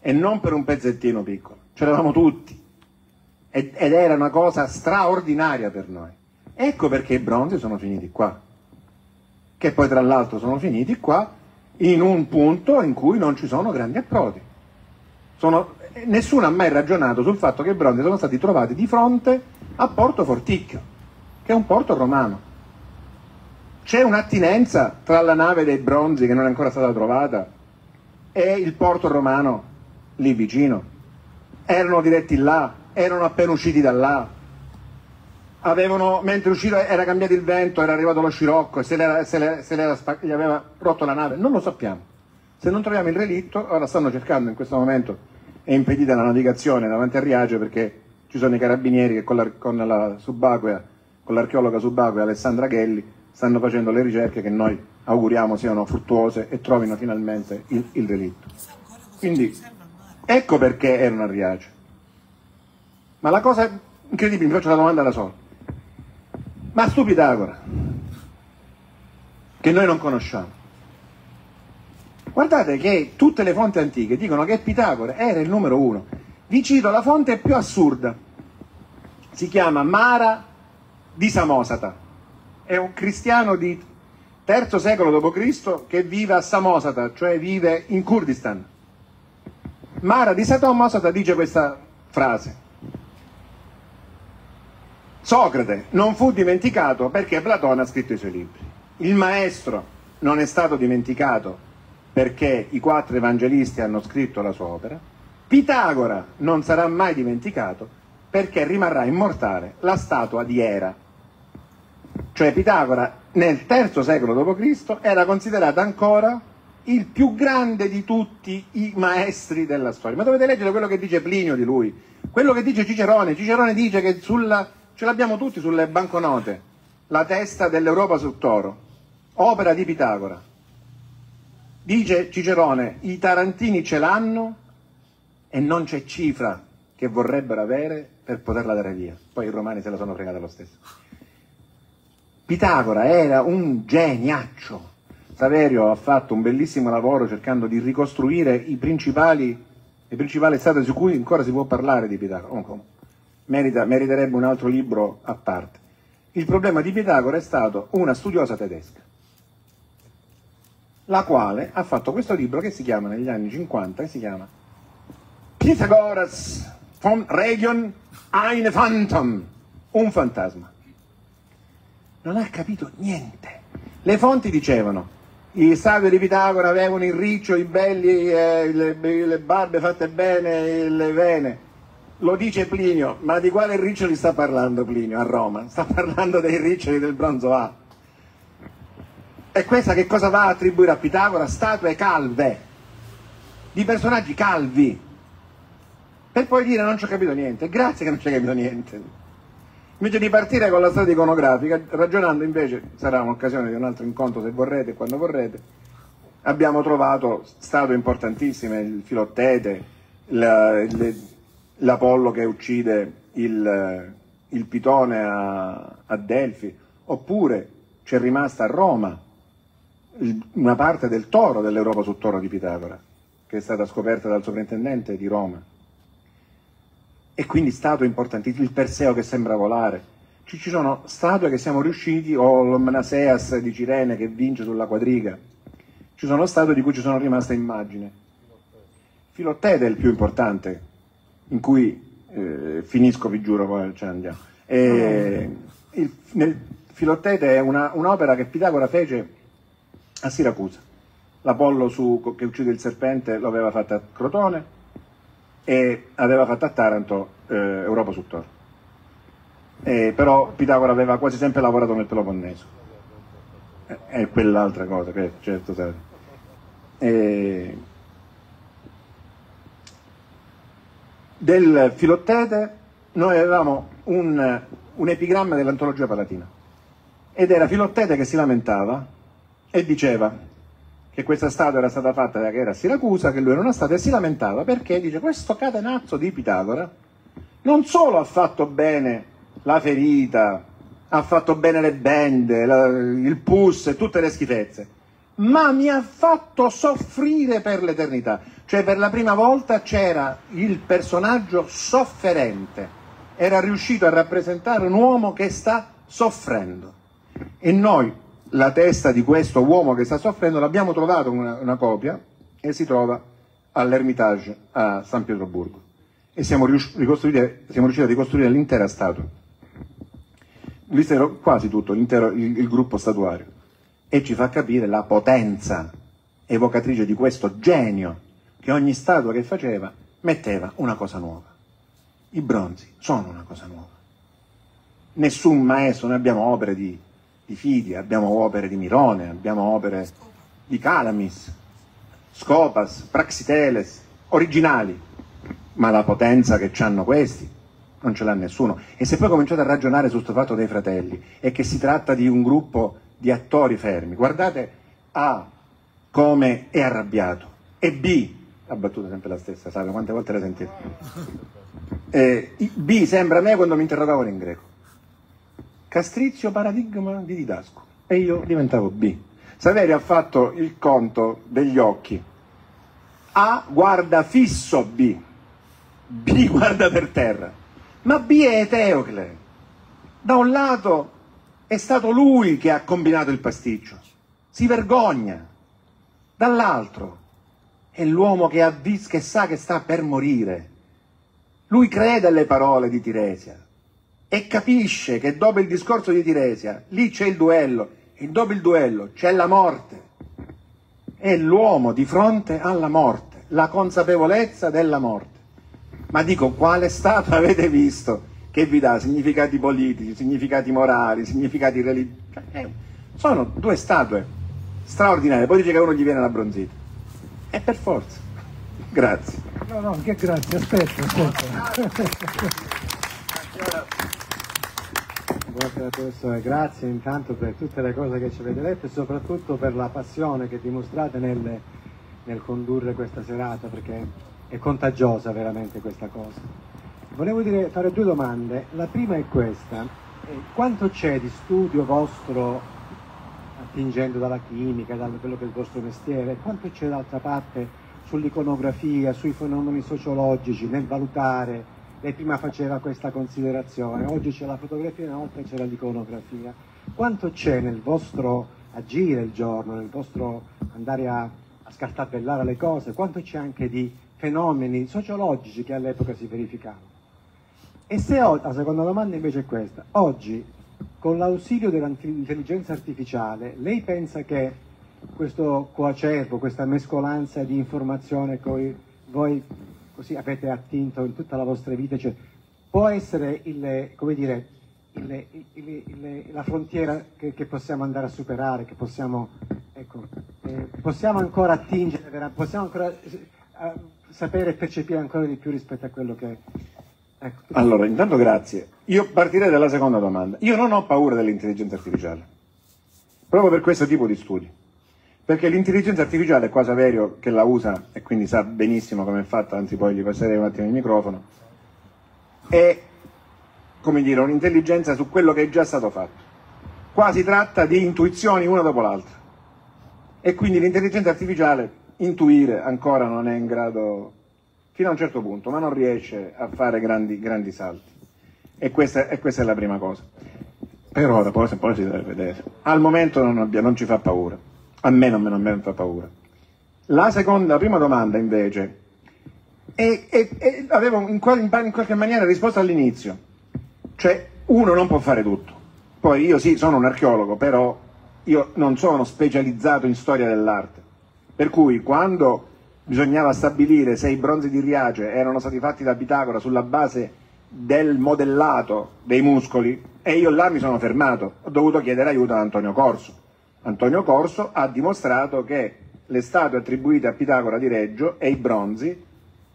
e non per un pezzettino piccolo, c'eravamo tutti ed, ed era una cosa straordinaria per noi. Ecco perché i bronzi sono finiti qua, che poi tra l'altro sono finiti qua in un punto in cui non ci sono grandi approdi. Sono, nessuno ha mai ragionato sul fatto che i bronzi sono stati trovati di fronte a Porto Forticchio, che è un porto romano c'è un'attinenza tra la nave dei bronzi che non è ancora stata trovata e il porto romano lì vicino. Erano diretti là, erano appena usciti da là. Avevano, mentre uscito era cambiato il vento, era arrivato lo scirocco e se, l'era, se, l'era, se l'era, gli aveva rotto la nave. Non lo sappiamo. Se non troviamo il relitto, ora stanno cercando in questo momento, è impedita la navigazione davanti a Riace perché ci sono i carabinieri che con, la, con la subacquea, con l'archeologa subacquea Alessandra Ghelli stanno facendo le ricerche che noi auguriamo siano fruttuose e trovino finalmente il, il relitto. Quindi ecco perché erano a Riace. Ma la cosa incredibile, mi faccio la domanda da solo. Ma stu Pitagora, che noi non conosciamo, guardate che tutte le fonti antiche dicono che Pitagora era il numero uno. Vi cito la fonte più assurda, si chiama Mara di Samosata è un cristiano di terzo secolo d.C. che vive a Samosata, cioè vive in Kurdistan. Mara di Samosata dice questa frase. Socrate non fu dimenticato perché Platone ha scritto i suoi libri. Il maestro non è stato dimenticato perché i quattro evangelisti hanno scritto la sua opera. Pitagora non sarà mai dimenticato perché rimarrà immortale la statua di Era cioè Pitagora nel III secolo d.C. era considerato ancora il più grande di tutti i maestri della storia. Ma dovete leggere quello che dice Plinio di lui, quello che dice Cicerone. Cicerone dice che sulla, ce l'abbiamo tutti sulle banconote, la testa dell'Europa sul toro, opera di Pitagora. Dice Cicerone, i tarantini ce l'hanno e non c'è cifra che vorrebbero avere per poterla dare via. Poi i romani se la sono fregata lo stesso. Pitagora era un geniaccio. Saverio ha fatto un bellissimo lavoro cercando di ricostruire i principali, le principali statue su cui ancora si può parlare di Pitagora. Merita, meriterebbe un altro libro a parte. Il problema di Pitagora è stato una studiosa tedesca, la quale ha fatto questo libro che si chiama negli anni 50, che si chiama Pythagoras von Region eine Phantom, un fantasma. Non ha capito niente. Le fonti dicevano, i savi di Pitagora avevano il riccio, i belli, eh, le, le barbe fatte bene, le vene. Lo dice Plinio, ma di quale riccioli sta parlando Plinio a Roma? Sta parlando dei riccioli del bronzo A. E questa che cosa va a attribuire a Pitagora? Statue calve, di personaggi calvi. Per poi dire non ci ho capito niente. Grazie che non ci hai capito niente. Invece di partire con la storia iconografica, ragionando invece, sarà un'occasione di un altro incontro se vorrete e quando vorrete, abbiamo trovato statue importantissime, il Filottete, l'Apollo che uccide il, il Pitone a, a, Delfi, oppure c'è rimasta a Roma una parte del toro dell'Europa su toro di Pitagora, che è stata scoperta dal sovrintendente di Roma e quindi statue importanti, il Perseo che sembra volare. Ci, ci sono statue che siamo riusciti, o l'Omnaseas di Cirene che vince sulla quadriga, ci sono statue di cui ci sono rimaste immagini. Filottete è il più importante, in cui eh, finisco, vi giuro, poi ce ne andiamo. E, il, nel, Filottete è una, un'opera che Pitagora fece a Siracusa. L'Apollo che uccide il serpente lo aveva fatta a Crotone, e aveva fatto a Taranto eh, Europa su Toro. Eh, però Pitagora aveva quasi sempre lavorato nel Peloponneso. Eh, è quell'altra cosa, che certo sai. Eh, del Filottete noi avevamo un, un epigramma dell'antologia palatina ed era Filottete che si lamentava e diceva che questa statua era stata fatta da che era a Siracusa, che lui era una statua e si lamentava perché dice questo catenazzo di Pitagora non solo ha fatto bene la ferita, ha fatto bene le bende, la, il pus e tutte le schifezze, ma mi ha fatto soffrire per l'eternità. Cioè per la prima volta c'era il personaggio sofferente, era riuscito a rappresentare un uomo che sta soffrendo. E noi la testa di questo uomo che sta soffrendo, l'abbiamo trovato una, una copia e si trova all'Ermitage a San Pietroburgo e siamo, siamo riusciti a ricostruire l'intera statua, quasi tutto, l'intero, il, il gruppo statuario e ci fa capire la potenza evocatrice di questo genio che ogni statua che faceva metteva una cosa nuova. I bronzi sono una cosa nuova. Nessun maestro, noi abbiamo opere di di Fidi, abbiamo opere di Mirone, abbiamo opere di Calamis, Scopas, Praxiteles, originali, ma la potenza che hanno questi non ce l'ha nessuno. E se poi cominciate a ragionare su questo fatto dei fratelli e che si tratta di un gruppo di attori fermi, guardate A come è arrabbiato e B, la battuta è sempre la stessa, sai quante volte la sentite? Eh, B sembra a me quando mi interrogavano in greco. Castrizio paradigma di Didasco e io diventavo B. Saverio ha fatto il conto degli occhi. A guarda fisso B, B guarda per terra, ma B è Eteocle. Da un lato è stato lui che ha combinato il pasticcio, si vergogna. Dall'altro è l'uomo che, visto, che sa che sta per morire. Lui crede alle parole di Tiresia, e capisce che dopo il discorso di Tiresia, lì c'è il duello, e dopo il duello c'è la morte. È l'uomo di fronte alla morte, la consapevolezza della morte. Ma dico, quale stato avete visto che vi dà significati politici, significati morali, significati religiosi? Eh, sono due statue straordinarie, poi dice che uno gli viene la bronzita. E per forza. Grazie. No, no, che grazie, aspetta, aspetta. Buonasera professore, grazie intanto per tutte le cose che ci avete detto e soprattutto per la passione che dimostrate nel, nel condurre questa serata perché è contagiosa veramente questa cosa. Volevo dire, fare due domande. La prima è questa. Eh, quanto c'è di studio vostro, attingendo dalla chimica, da quello che è il vostro mestiere, quanto c'è d'altra parte sull'iconografia, sui fenomeni sociologici, nel valutare? Lei prima faceva questa considerazione, oggi c'è la fotografia, inoltre c'è l'iconografia. Quanto c'è nel vostro agire il giorno, nel vostro andare a, a scartabellare le cose, quanto c'è anche di fenomeni sociologici che all'epoca si verificavano? E se la seconda domanda invece è questa, oggi con l'ausilio dell'intelligenza artificiale lei pensa che questo coacervo, questa mescolanza di informazione che voi così avete attinto in tutta la vostra vita, cioè, può essere il, dire, il, il, la frontiera che, che, possiamo andare a superare, che possiamo, ecco, eh, possiamo ancora attingere, possiamo ancora eh, sapere e percepire ancora di più rispetto a quello che... Ecco. Allora, intanto grazie. Io partirei dalla seconda domanda. Io non ho paura dell'intelligenza artificiale, proprio per questo tipo di studi. Perché l'intelligenza artificiale, qua Saverio che la usa e quindi sa benissimo come è fatta, anzi poi gli passerei un attimo il microfono, è come dire un'intelligenza su quello che è già stato fatto. Qua si tratta di intuizioni una dopo l'altra e quindi l'intelligenza artificiale intuire ancora non è in grado fino a un certo punto, ma non riesce a fare grandi, grandi salti. E questa, e questa, è la prima cosa. Per ora, poi, poi si deve vedere. Al momento non, abbia, non ci fa paura. A me non, mi fa paura. La seconda, la prima domanda invece, e, e, e avevo in, in, qualche maniera risposto all'inizio, cioè uno non può fare tutto. Poi io sì, sono un archeologo, però io non sono specializzato in storia dell'arte. Per cui quando bisognava stabilire se i bronzi di Riace erano stati fatti da Pitagora sulla base del modellato dei muscoli, e io là mi sono fermato, ho dovuto chiedere aiuto ad Antonio Corso. Antonio Corso ha dimostrato che le statue attribuite a Pitagora di Reggio e i bronzi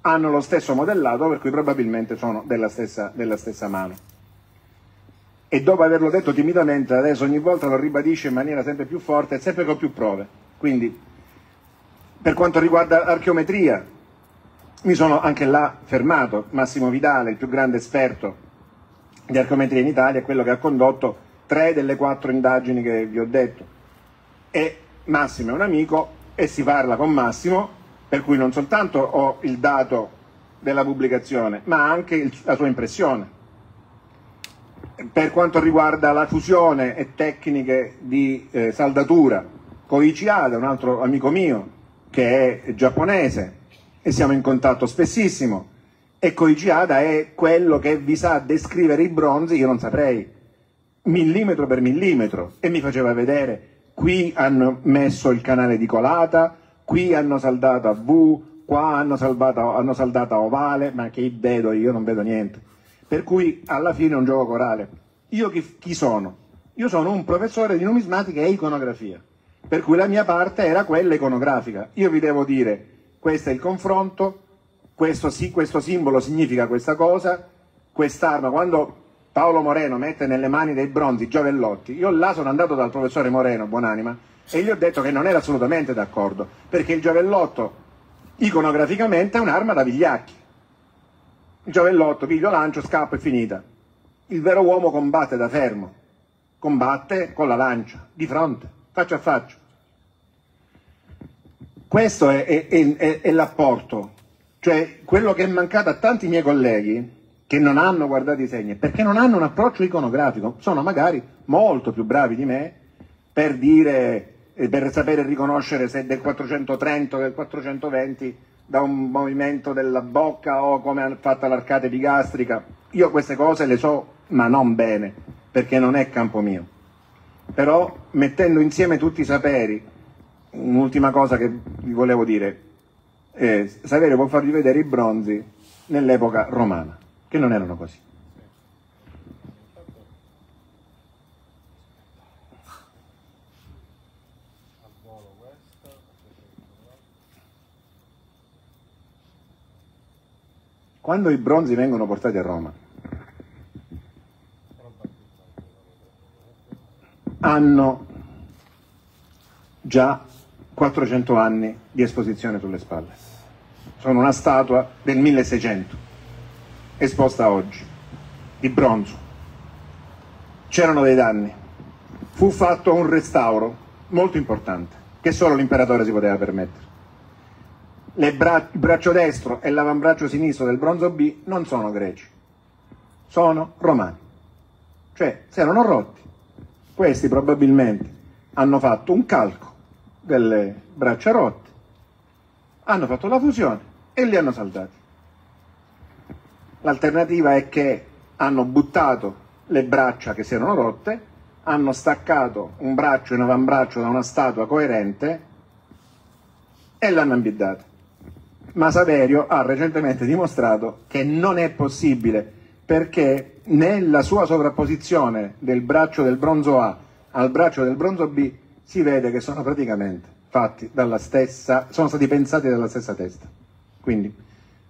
hanno lo stesso modellato per cui probabilmente sono della stessa, della stessa mano. E dopo averlo detto timidamente, adesso ogni volta lo ribadisce in maniera sempre più forte e sempre con più prove. Quindi, per quanto riguarda l'archeometria, mi sono anche là fermato. Massimo Vidale, il più grande esperto di archeometria in Italia, è quello che ha condotto tre delle quattro indagini che vi ho detto e Massimo è un amico e si parla con Massimo, per cui non soltanto ho il dato della pubblicazione, ma anche il, la sua impressione. Per quanto riguarda la fusione e tecniche di eh, saldatura, Koichi Ada, un altro amico mio, che è giapponese, e siamo in contatto spessissimo, e Koichi Ada è quello che vi sa descrivere i bronzi, io non saprei, millimetro per millimetro, e mi faceva vedere qui hanno messo il canale di colata, qui hanno saldato a V, qua hanno, salvato, hanno saldato a ovale, ma che vedo io? Non vedo niente. Per cui alla fine è un gioco corale. Io chi, chi sono? Io sono un professore di numismatica e iconografia, per cui la mia parte era quella iconografica. Io vi devo dire, questo è il confronto, questo, questo simbolo significa questa cosa, quest'arma, quando Paolo Moreno mette nelle mani dei bronzi Giovellotti, io là sono andato dal professore Moreno, buonanima, e gli ho detto che non era assolutamente d'accordo, perché il giovellotto iconograficamente è un'arma da vigliacchi. Il giovellotto, piglio lancio, scappo e finita. Il vero uomo combatte da fermo, combatte con la lancia, di fronte, faccia a faccia. Questo è, è, è, è l'apporto, cioè quello che è mancato a tanti miei colleghi che non hanno guardato i segni, perché non hanno un approccio iconografico, sono magari molto più bravi di me per dire, eh, per sapere riconoscere se è del 430 o del 420 da un movimento della bocca o come è fatta l'arcade bigastrica. Io queste cose le so, ma non bene, perché non è campo mio. Però mettendo insieme tutti i saperi, un'ultima cosa che vi volevo dire, eh, Saverio può farvi vedere i bronzi nell'epoca romana che non erano così. Quando i bronzi vengono portati a Roma, hanno già 400 anni di esposizione sulle spalle. sono una statua del 1600, esposta oggi, di bronzo. C'erano dei danni, fu fatto un restauro molto importante, che solo l'imperatore si poteva permettere. Bra il braccio destro e l'avambraccio sinistro del bronzo B non sono greci, sono romani, cioè si erano rotti. Questi probabilmente hanno fatto un calco delle braccia rotte, hanno fatto la fusione e li hanno saldati. L'alternativa è che hanno buttato le braccia che si erano rotte, hanno staccato un braccio e un avambraccio da una statua coerente e l'hanno ambiddata. Ma Saverio ha recentemente dimostrato che non è possibile perché nella sua sovrapposizione del braccio del bronzo A al braccio del bronzo B si vede che sono praticamente fatti dalla stessa, sono stati pensati dalla stessa testa. Quindi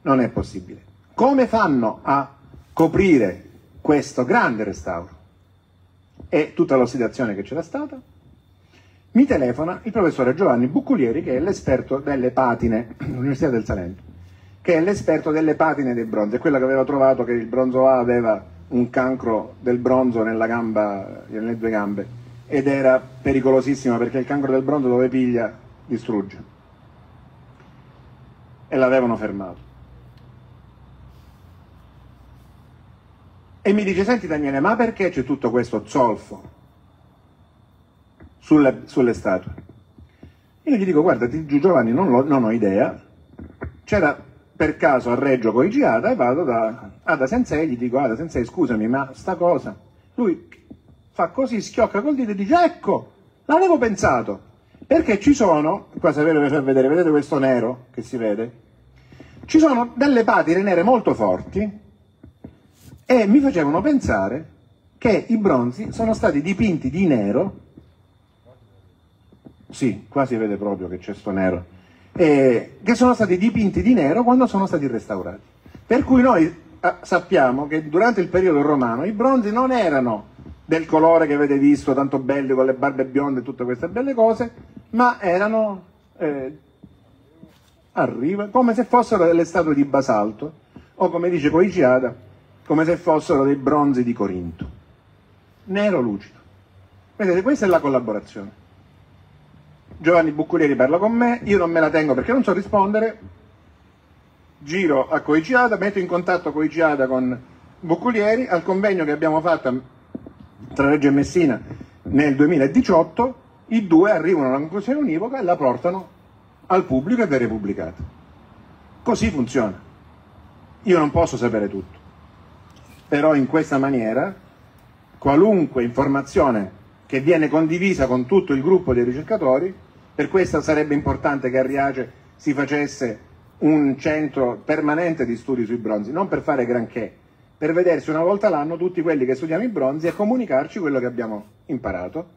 non è possibile. Come fanno a coprire questo grande restauro e tutta l'ossidazione che c'era stata? Mi telefona il professore Giovanni Bucculieri, che è l'esperto delle patine, all'Università del Salento, che è l'esperto delle patine dei bronzi, è quello che aveva trovato che il bronzo A aveva un cancro del bronzo gamba, nelle due gambe ed era pericolosissima perché il cancro del bronzo dove piglia distrugge. E l'avevano fermato. E mi dice, senti Daniele, ma perché c'è tutto questo zolfo sulle, sulle statue? Io gli dico, guarda, ti Giovanni, non, lo, non ho idea, c'era per caso a Reggio Coigiata e vado da Ada Sensei, gli dico, Ada Sensei, scusami, ma sta cosa, lui fa così, schiocca col dito e dice ecco, l'avevo pensato, perché ci sono, qua sapete per vedere, vedete questo nero che si vede? Ci sono delle patine nere molto forti e mi facevano pensare che i bronzi sono stati dipinti di nero, sì, qua si vede proprio che c'è sto nero, eh, che sono stati dipinti di nero quando sono stati restaurati. Per cui noi eh, sappiamo che durante il periodo romano i bronzi non erano del colore che avete visto, tanto belli con le barbe bionde e tutte queste belle cose, ma erano eh, a riva, come se fossero delle statue di basalto, o come dice Coiciada, come se fossero dei bronzi di Corinto. Nero lucido. Vedete, questa è la collaborazione. Giovanni Buccurieri parla con me, io non me la tengo perché non so rispondere, giro a Coiciada, metto in contatto Coiciada con Bucculieri, al convegno che abbiamo fatto tra Reggio e Messina nel 2018, i due arrivano a una conclusione univoca e la portano al pubblico e viene pubblicata. Così funziona. Io non posso sapere tutto, però in questa maniera qualunque informazione che viene condivisa con tutto il gruppo dei ricercatori, per questo sarebbe importante che a Riace si facesse un centro permanente di studi sui bronzi, non per fare granché, per vedersi una volta l'anno tutti quelli che studiamo i bronzi e comunicarci quello che abbiamo imparato,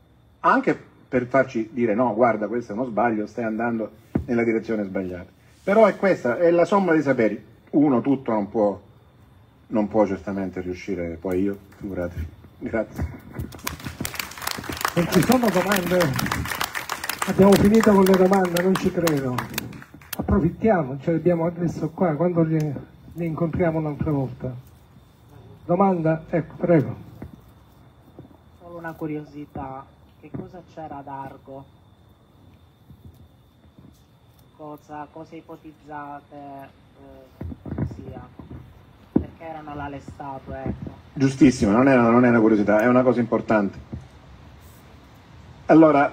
anche per farci dire no, guarda, questo è uno sbaglio, stai andando nella direzione sbagliata. Però è questa, è la somma dei saperi. Uno tutto non può, non può certamente riuscire, poi io, figuratevi. Grazie. Non ci sono domande? Abbiamo finito con le domande, non ci credo. Approfittiamo, ce le abbiamo adesso qua, quando le, le incontriamo un'altra volta. Domanda? Ecco, prego. Solo una curiosità, che cosa c'era ad Argo? Cosa, cose ipotizzate eh, sia? Perché erano là le statue, ecco. Giustissimo, non è, non è una curiosità, è una cosa importante. Allora,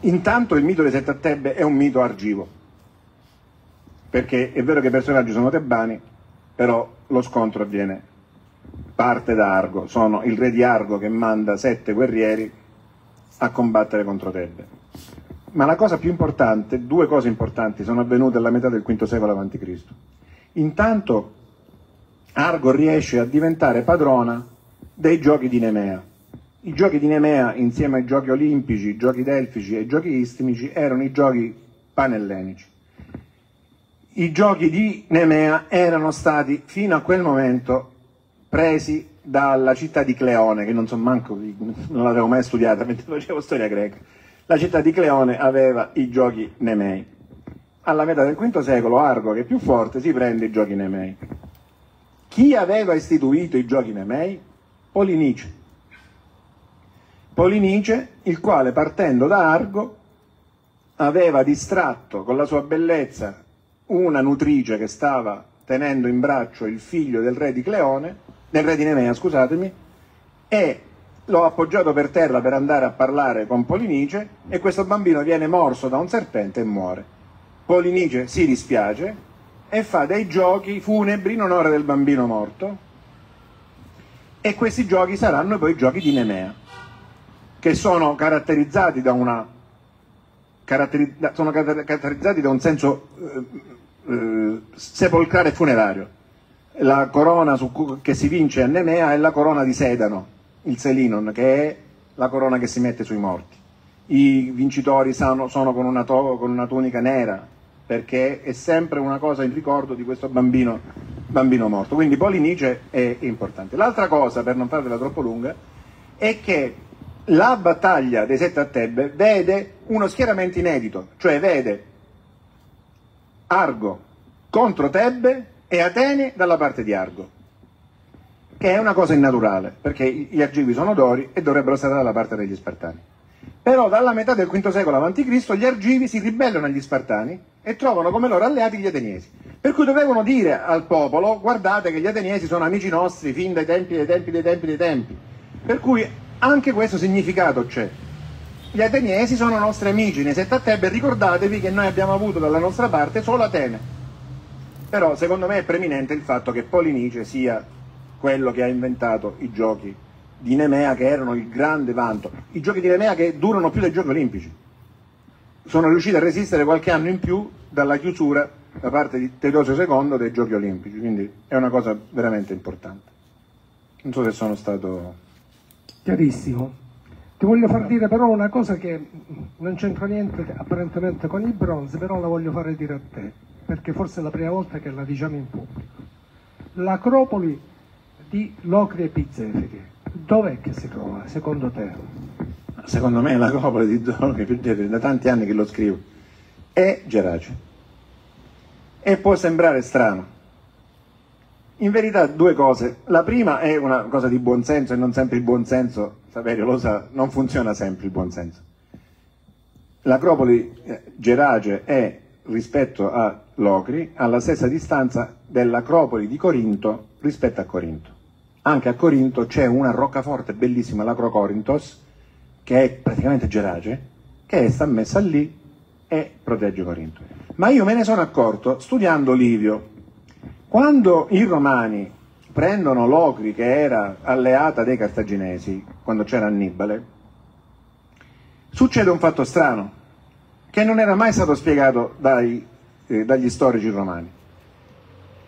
intanto il mito dei sette a Tebbe è un mito argivo, perché è vero che i personaggi sono tebani, però lo scontro avviene, parte da Argo, sono il re di Argo che manda sette guerrieri a combattere contro Tebbe. Ma la cosa più importante, due cose importanti sono avvenute alla metà del V secolo a.C. Intanto Argo riesce a diventare padrona dei giochi di Nemea. I giochi di Nemea, insieme ai giochi olimpici, i giochi delfici e i giochi istmici, erano i giochi panellenici i giochi di Nemea erano stati fino a quel momento presi dalla città di Cleone, che non so manco, non l'avevo mai studiata mentre facevo storia greca. La città di Cleone aveva i giochi nemei. Alla metà del V secolo Argo, che è più forte, si prende i giochi nemei. Chi aveva istituito i giochi nemei? Polinice. Polinice, il quale partendo da Argo aveva distratto con la sua bellezza una nutrice che stava tenendo in braccio il figlio del re di Cleone, del re di Nemea, scusatemi, e l'ho appoggiato per terra per andare a parlare con Polinice e questo bambino viene morso da un serpente e muore. Polinice si dispiace e fa dei giochi funebri in onore del bambino morto e questi giochi saranno poi i giochi di Nemea, che sono caratterizzati da una sono caratterizzati da un senso eh, eh, sepolcrale e funerario. La corona su, che si vince a Nemea è la corona di Sedano, il Selinon, che è la corona che si mette sui morti. I vincitori sono, sono con, una to, con, una tunica nera, perché è sempre una cosa in ricordo di questo bambino, bambino morto. Quindi Polinice è importante. L'altra cosa, per non farvela troppo lunga, è che la battaglia dei sette a Tebbe vede uno schieramento inedito, cioè vede Argo contro Tebbe e Atene dalla parte di Argo, che è una cosa innaturale, perché gli Argivi sono dori e dovrebbero stare dalla parte degli Spartani. Però dalla metà del V secolo a.C. gli Argivi si ribellano agli Spartani e trovano come loro alleati gli Ateniesi. Per cui dovevano dire al popolo, guardate che gli Ateniesi sono amici nostri fin dai tempi, dei tempi, dei tempi, dei tempi. Per cui anche questo significato c'è. Gli ateniesi sono nostri amici nei sette a Tebe, ricordatevi che noi abbiamo avuto dalla nostra parte solo Atene. Però secondo me è preminente il fatto che Polinice sia quello che ha inventato i giochi di Nemea che erano il grande vanto. I giochi di Nemea che durano più dei giochi olimpici. Sono riusciti a resistere qualche anno in più dalla chiusura da parte di Teodosio II dei giochi olimpici, quindi è una cosa veramente importante. Non so se sono stato chiarissimo. Ti voglio far dire però una cosa che non c'entra niente apparentemente con i bronzi, però la voglio fare dire a te, perché forse è la prima volta che la diciamo in pubblico. L'acropoli di Locri e Pizzeferi, dov'è che si trova, secondo te? Secondo me l'acropoli di Locri e Pizzeferi, da tanti anni che lo scrivo, è Gerace. E può sembrare strano, in verità due cose. La prima è una cosa di buonsenso e non sempre il buonsenso, Saverio lo sa, non funziona sempre il buonsenso. L'acropoli eh, Gerace è rispetto a Locri alla stessa distanza dell'acropoli di Corinto rispetto a Corinto. Anche a Corinto c'è una roccaforte bellissima, l'Acrocorintos, che è praticamente Gerace, che sta messa lì e protegge Corinto. Ma io me ne sono accorto studiando Livio, quando i romani prendono Locri, che era alleata dei cartaginesi, quando c'era Annibale, succede un fatto strano, che non era mai stato spiegato dai, eh, dagli storici romani.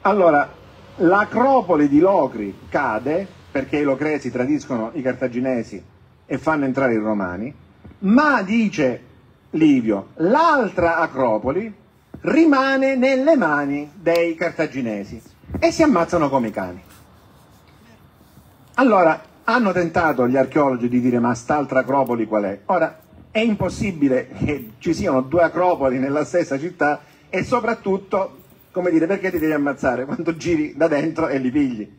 Allora, l'acropoli di Locri cade, perché i locresi tradiscono i cartaginesi e fanno entrare i romani, ma dice Livio, l'altra acropoli rimane nelle mani dei cartaginesi e si ammazzano come i cani. Allora, hanno tentato gli archeologi di dire ma st'altra acropoli qual è? Ora, è impossibile che ci siano due acropoli nella stessa città e soprattutto, come dire, perché ti devi ammazzare quando giri da dentro e li pigli?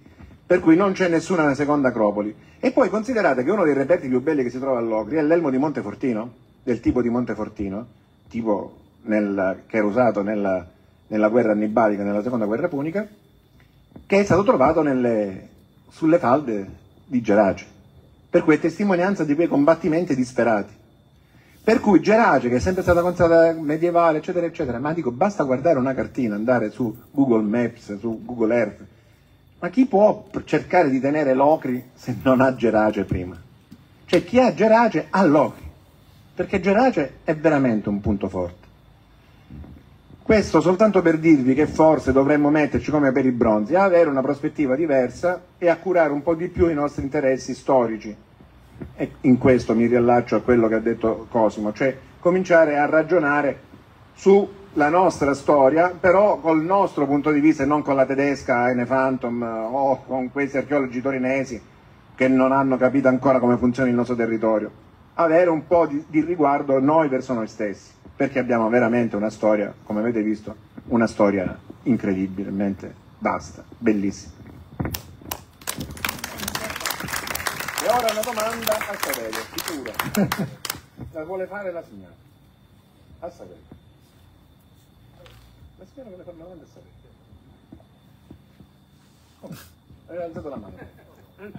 Per cui non c'è nessuna seconda acropoli. E poi considerate che uno dei reperti più belli che si trova a Locri è l'elmo di Montefortino, del tipo di Montefortino, tipo nel, che era usato nella, nella, guerra annibalica, nella seconda guerra punica, che è stato trovato nelle, sulle falde di Gerace, per cui è testimonianza di quei combattimenti disperati. Per cui Gerace, che è sempre stata considerata medievale, eccetera, eccetera, ma dico, basta guardare una cartina, andare su Google Maps, su Google Earth, ma chi può cercare di tenere l'Ocri se non ha Gerace prima? Cioè chi ha Gerace ha l'Ocri, perché Gerace è veramente un punto forte. Questo soltanto per dirvi che forse dovremmo metterci come per i bronzi, avere una prospettiva diversa e a curare un po' di più i nostri interessi storici. E in questo mi riallaccio a quello che ha detto Cosimo, cioè cominciare a ragionare sulla nostra storia, però col nostro punto di vista e non con la tedesca Ene Phantom o con questi archeologi torinesi che non hanno capito ancora come funziona il nostro territorio. Avere un po' di, di riguardo noi verso noi stessi perché abbiamo veramente una storia, come avete visto, una storia incredibilmente vasta, bellissima. E ora una domanda a Saverio, sicura. La vuole fare la signora. A Saverio. La signora vuole fare una domanda a Saverio. Oh, aveva alzato la mano.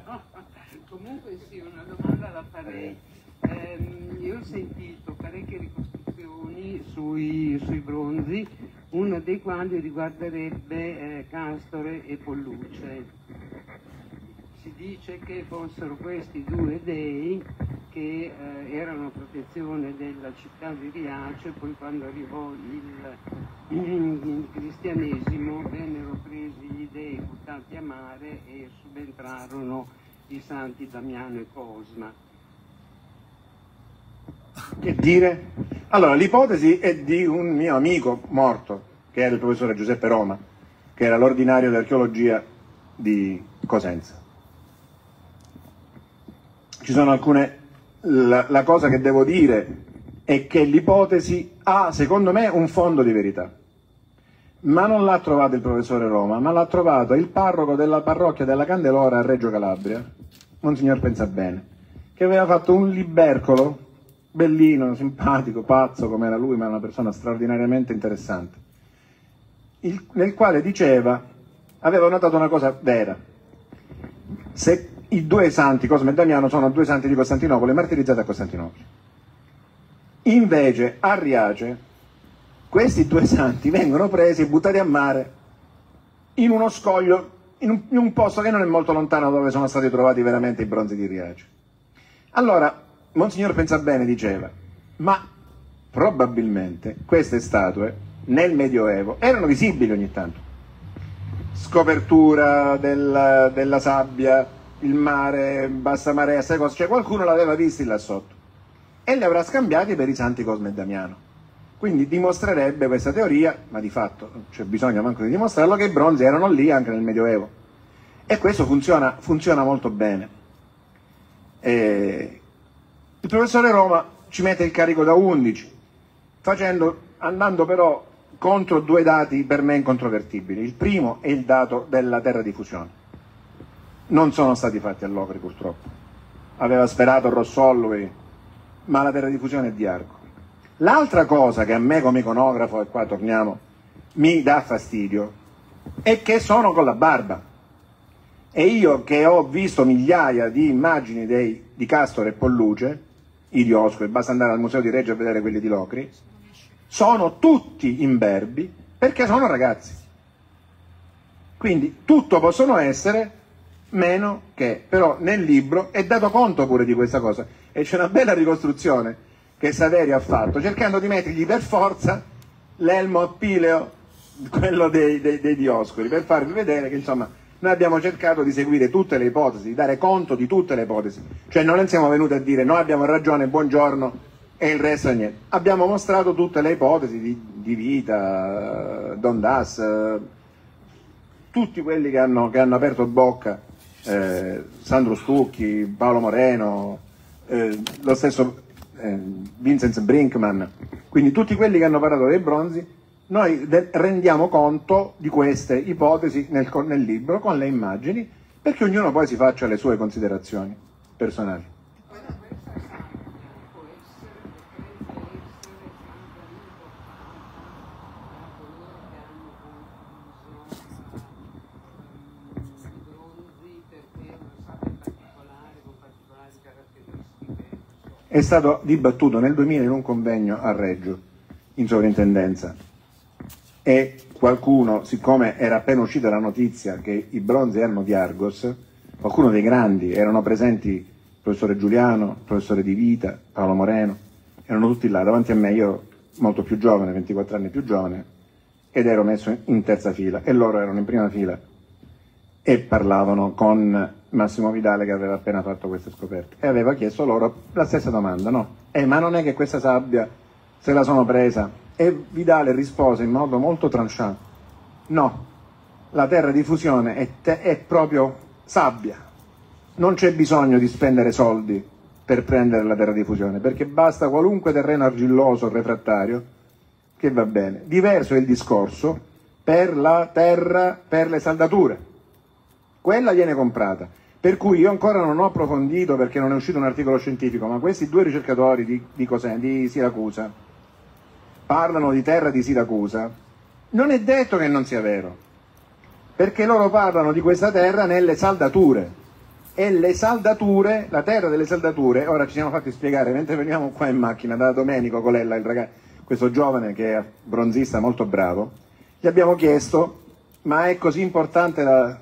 No, comunque sì, una domanda la farei. Ehm, io ho sentito parecchie ricostruzioni sui, sui bronzi, una dei quali riguarderebbe eh, Castore e Polluce. Si dice che fossero questi due dei che eh, erano a protezione della città di Riace, poi quando arrivò il, il cristianesimo vennero presi gli dei buttati a mare e subentrarono i santi Damiano e Cosma. Che dire? Allora, l'ipotesi è di un mio amico morto, che era il professore Giuseppe Roma, che era l'ordinario di archeologia di Cosenza. Ci sono alcune... La, la cosa che devo dire è che l'ipotesi ha, secondo me, un fondo di verità. Ma non l'ha trovato il professore Roma, ma l'ha trovato il parroco della parrocchia della Candelora a Reggio Calabria, Monsignor Pensabene, che aveva fatto un libercolo bellino, simpatico, pazzo come era lui, ma una persona straordinariamente interessante, il, nel quale diceva, aveva notato una cosa vera, se i due santi, Cosme e Damiano, sono due santi di Costantinopoli, martirizzati a Costantinopoli. Invece a Riace questi due santi vengono presi e buttati a mare in uno scoglio, in un, in un posto che non è molto lontano dove sono stati trovati veramente i bronzi di Riace. Allora, Monsignor Pensabene diceva, ma probabilmente queste statue nel Medioevo erano visibili ogni tanto. Scopertura del, della sabbia, il mare, bassa marea, sai cosa? Cioè qualcuno l'aveva visti là sotto e li avrà scambiati per i santi Cosme e Damiano. Quindi dimostrerebbe questa teoria, ma di fatto c'è bisogno manco di dimostrarlo, che i bronzi erano lì anche nel Medioevo. E questo funziona, funziona molto bene. E il professore Roma ci mette il carico da 11, facendo, andando però contro due dati per me incontrovertibili. Il primo è il dato della terra di fusione. Non sono stati fatti all'Ocri purtroppo. Aveva sperato Rossollovi, ma la terra di fusione è di Arco. L'altra cosa che a me come iconografo, e qua torniamo, mi dà fastidio, è che sono con la barba. E io che ho visto migliaia di immagini dei, di Castore e Polluce, i Dioscuri, basta andare al museo di Reggio a vedere quelli di Locri, sono tutti imberbi perché sono ragazzi. Quindi tutto possono essere meno che, però nel libro è dato conto pure di questa cosa e c'è una bella ricostruzione che Saverio ha fatto cercando di mettergli per forza l'elmo a pileo, quello dei, dei, dei Dioscuri, per farvi vedere che insomma noi abbiamo cercato di seguire tutte le ipotesi, di dare conto di tutte le ipotesi, cioè non siamo venuti a dire noi abbiamo ragione, buongiorno e il resto è niente. Abbiamo mostrato tutte le ipotesi di, di vita, Dondas, tutti quelli che hanno, che hanno aperto bocca, eh, Sandro Stucchi, Paolo Moreno, eh, lo stesso eh, Vincent Brinkman, quindi tutti quelli che hanno parlato dei bronzi noi rendiamo conto di queste ipotesi nel, nel, libro con le immagini perché ognuno poi si faccia le sue considerazioni personali. È stato dibattuto nel 2000 in un convegno a Reggio, in sovrintendenza, e qualcuno, siccome era appena uscita la notizia che i bronzi erano di Argos, qualcuno dei grandi, erano presenti il professore Giuliano, il professore Di Vita, Paolo Moreno, erano tutti là davanti a me, io molto più giovane, 24 anni più giovane, ed ero messo in terza fila e loro erano in prima fila e parlavano con Massimo Vidale che aveva appena fatto queste scoperte e aveva chiesto loro la stessa domanda, no? Eh, ma non è che questa sabbia se la sono presa e Vidale rispose in modo molto tranchant, no, la terra di fusione è, te- è proprio sabbia, non c'è bisogno di spendere soldi per prendere la terra di fusione, perché basta qualunque terreno argilloso refrattario che va bene. Diverso è il discorso per la terra, per le saldature. Quella viene comprata. Per cui io ancora non ho approfondito perché non è uscito un articolo scientifico, ma questi due ricercatori di, di, di Siracusa. Parlano di terra di Siracusa, non è detto che non sia vero, perché loro parlano di questa terra nelle saldature. E le saldature, la terra delle saldature, ora ci siamo fatti spiegare mentre veniamo qua in macchina da Domenico Colella, ragazzo, questo giovane che è bronzista molto bravo, gli abbiamo chiesto ma è così importante la,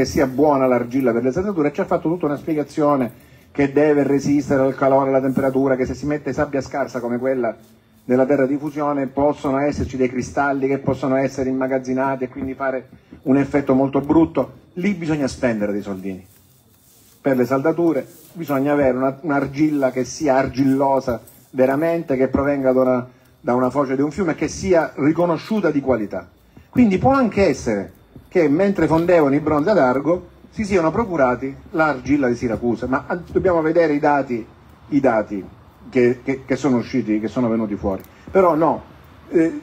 che sia buona l'argilla per le saldature e ci ha fatto tutta una spiegazione che deve resistere al calore, alla temperatura, che se si mette sabbia scarsa come quella della terra di fusione possono esserci dei cristalli che possono essere immagazzinati e quindi fare un effetto molto brutto, lì bisogna spendere dei soldini per le saldature bisogna avere una, un'argilla che sia argillosa veramente, che provenga da una, da una foce di un fiume e che sia riconosciuta di qualità. Quindi può anche essere che mentre fondevano i bronzi ad Argo si siano procurati l'argilla di Siracusa, ma dobbiamo vedere i dati, i dati che, che, che, sono usciti, che sono venuti fuori. Però no, eh,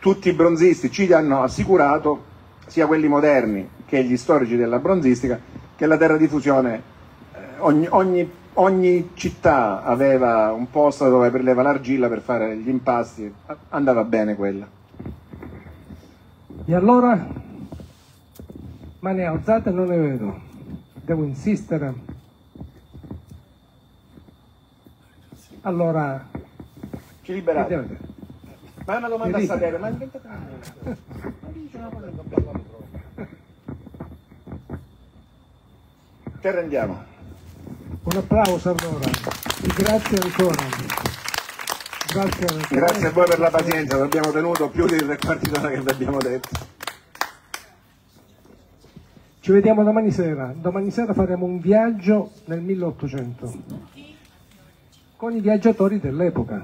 tutti i bronzisti ci hanno assicurato, sia quelli moderni che gli storici della bronzistica, che la terra di fusione ogni, ogni, ogni, città aveva un posto dove preleva l'argilla per fare gli impasti, andava bene quella. E allora? Mani alzate non ne vedo, devo insistere. Allora... Ci liberate. Ma è una domanda a sapere, ma inventate Che rendiamo? Un applauso allora. Grazie ancora. Grazie, Grazie a voi per la pazienza, vi abbiamo tenuto più di tre quarti d'ora che vi abbiamo detto. Ci vediamo domani sera. Domani sera faremo un viaggio nel 1800 con i viaggiatori dell'epoca.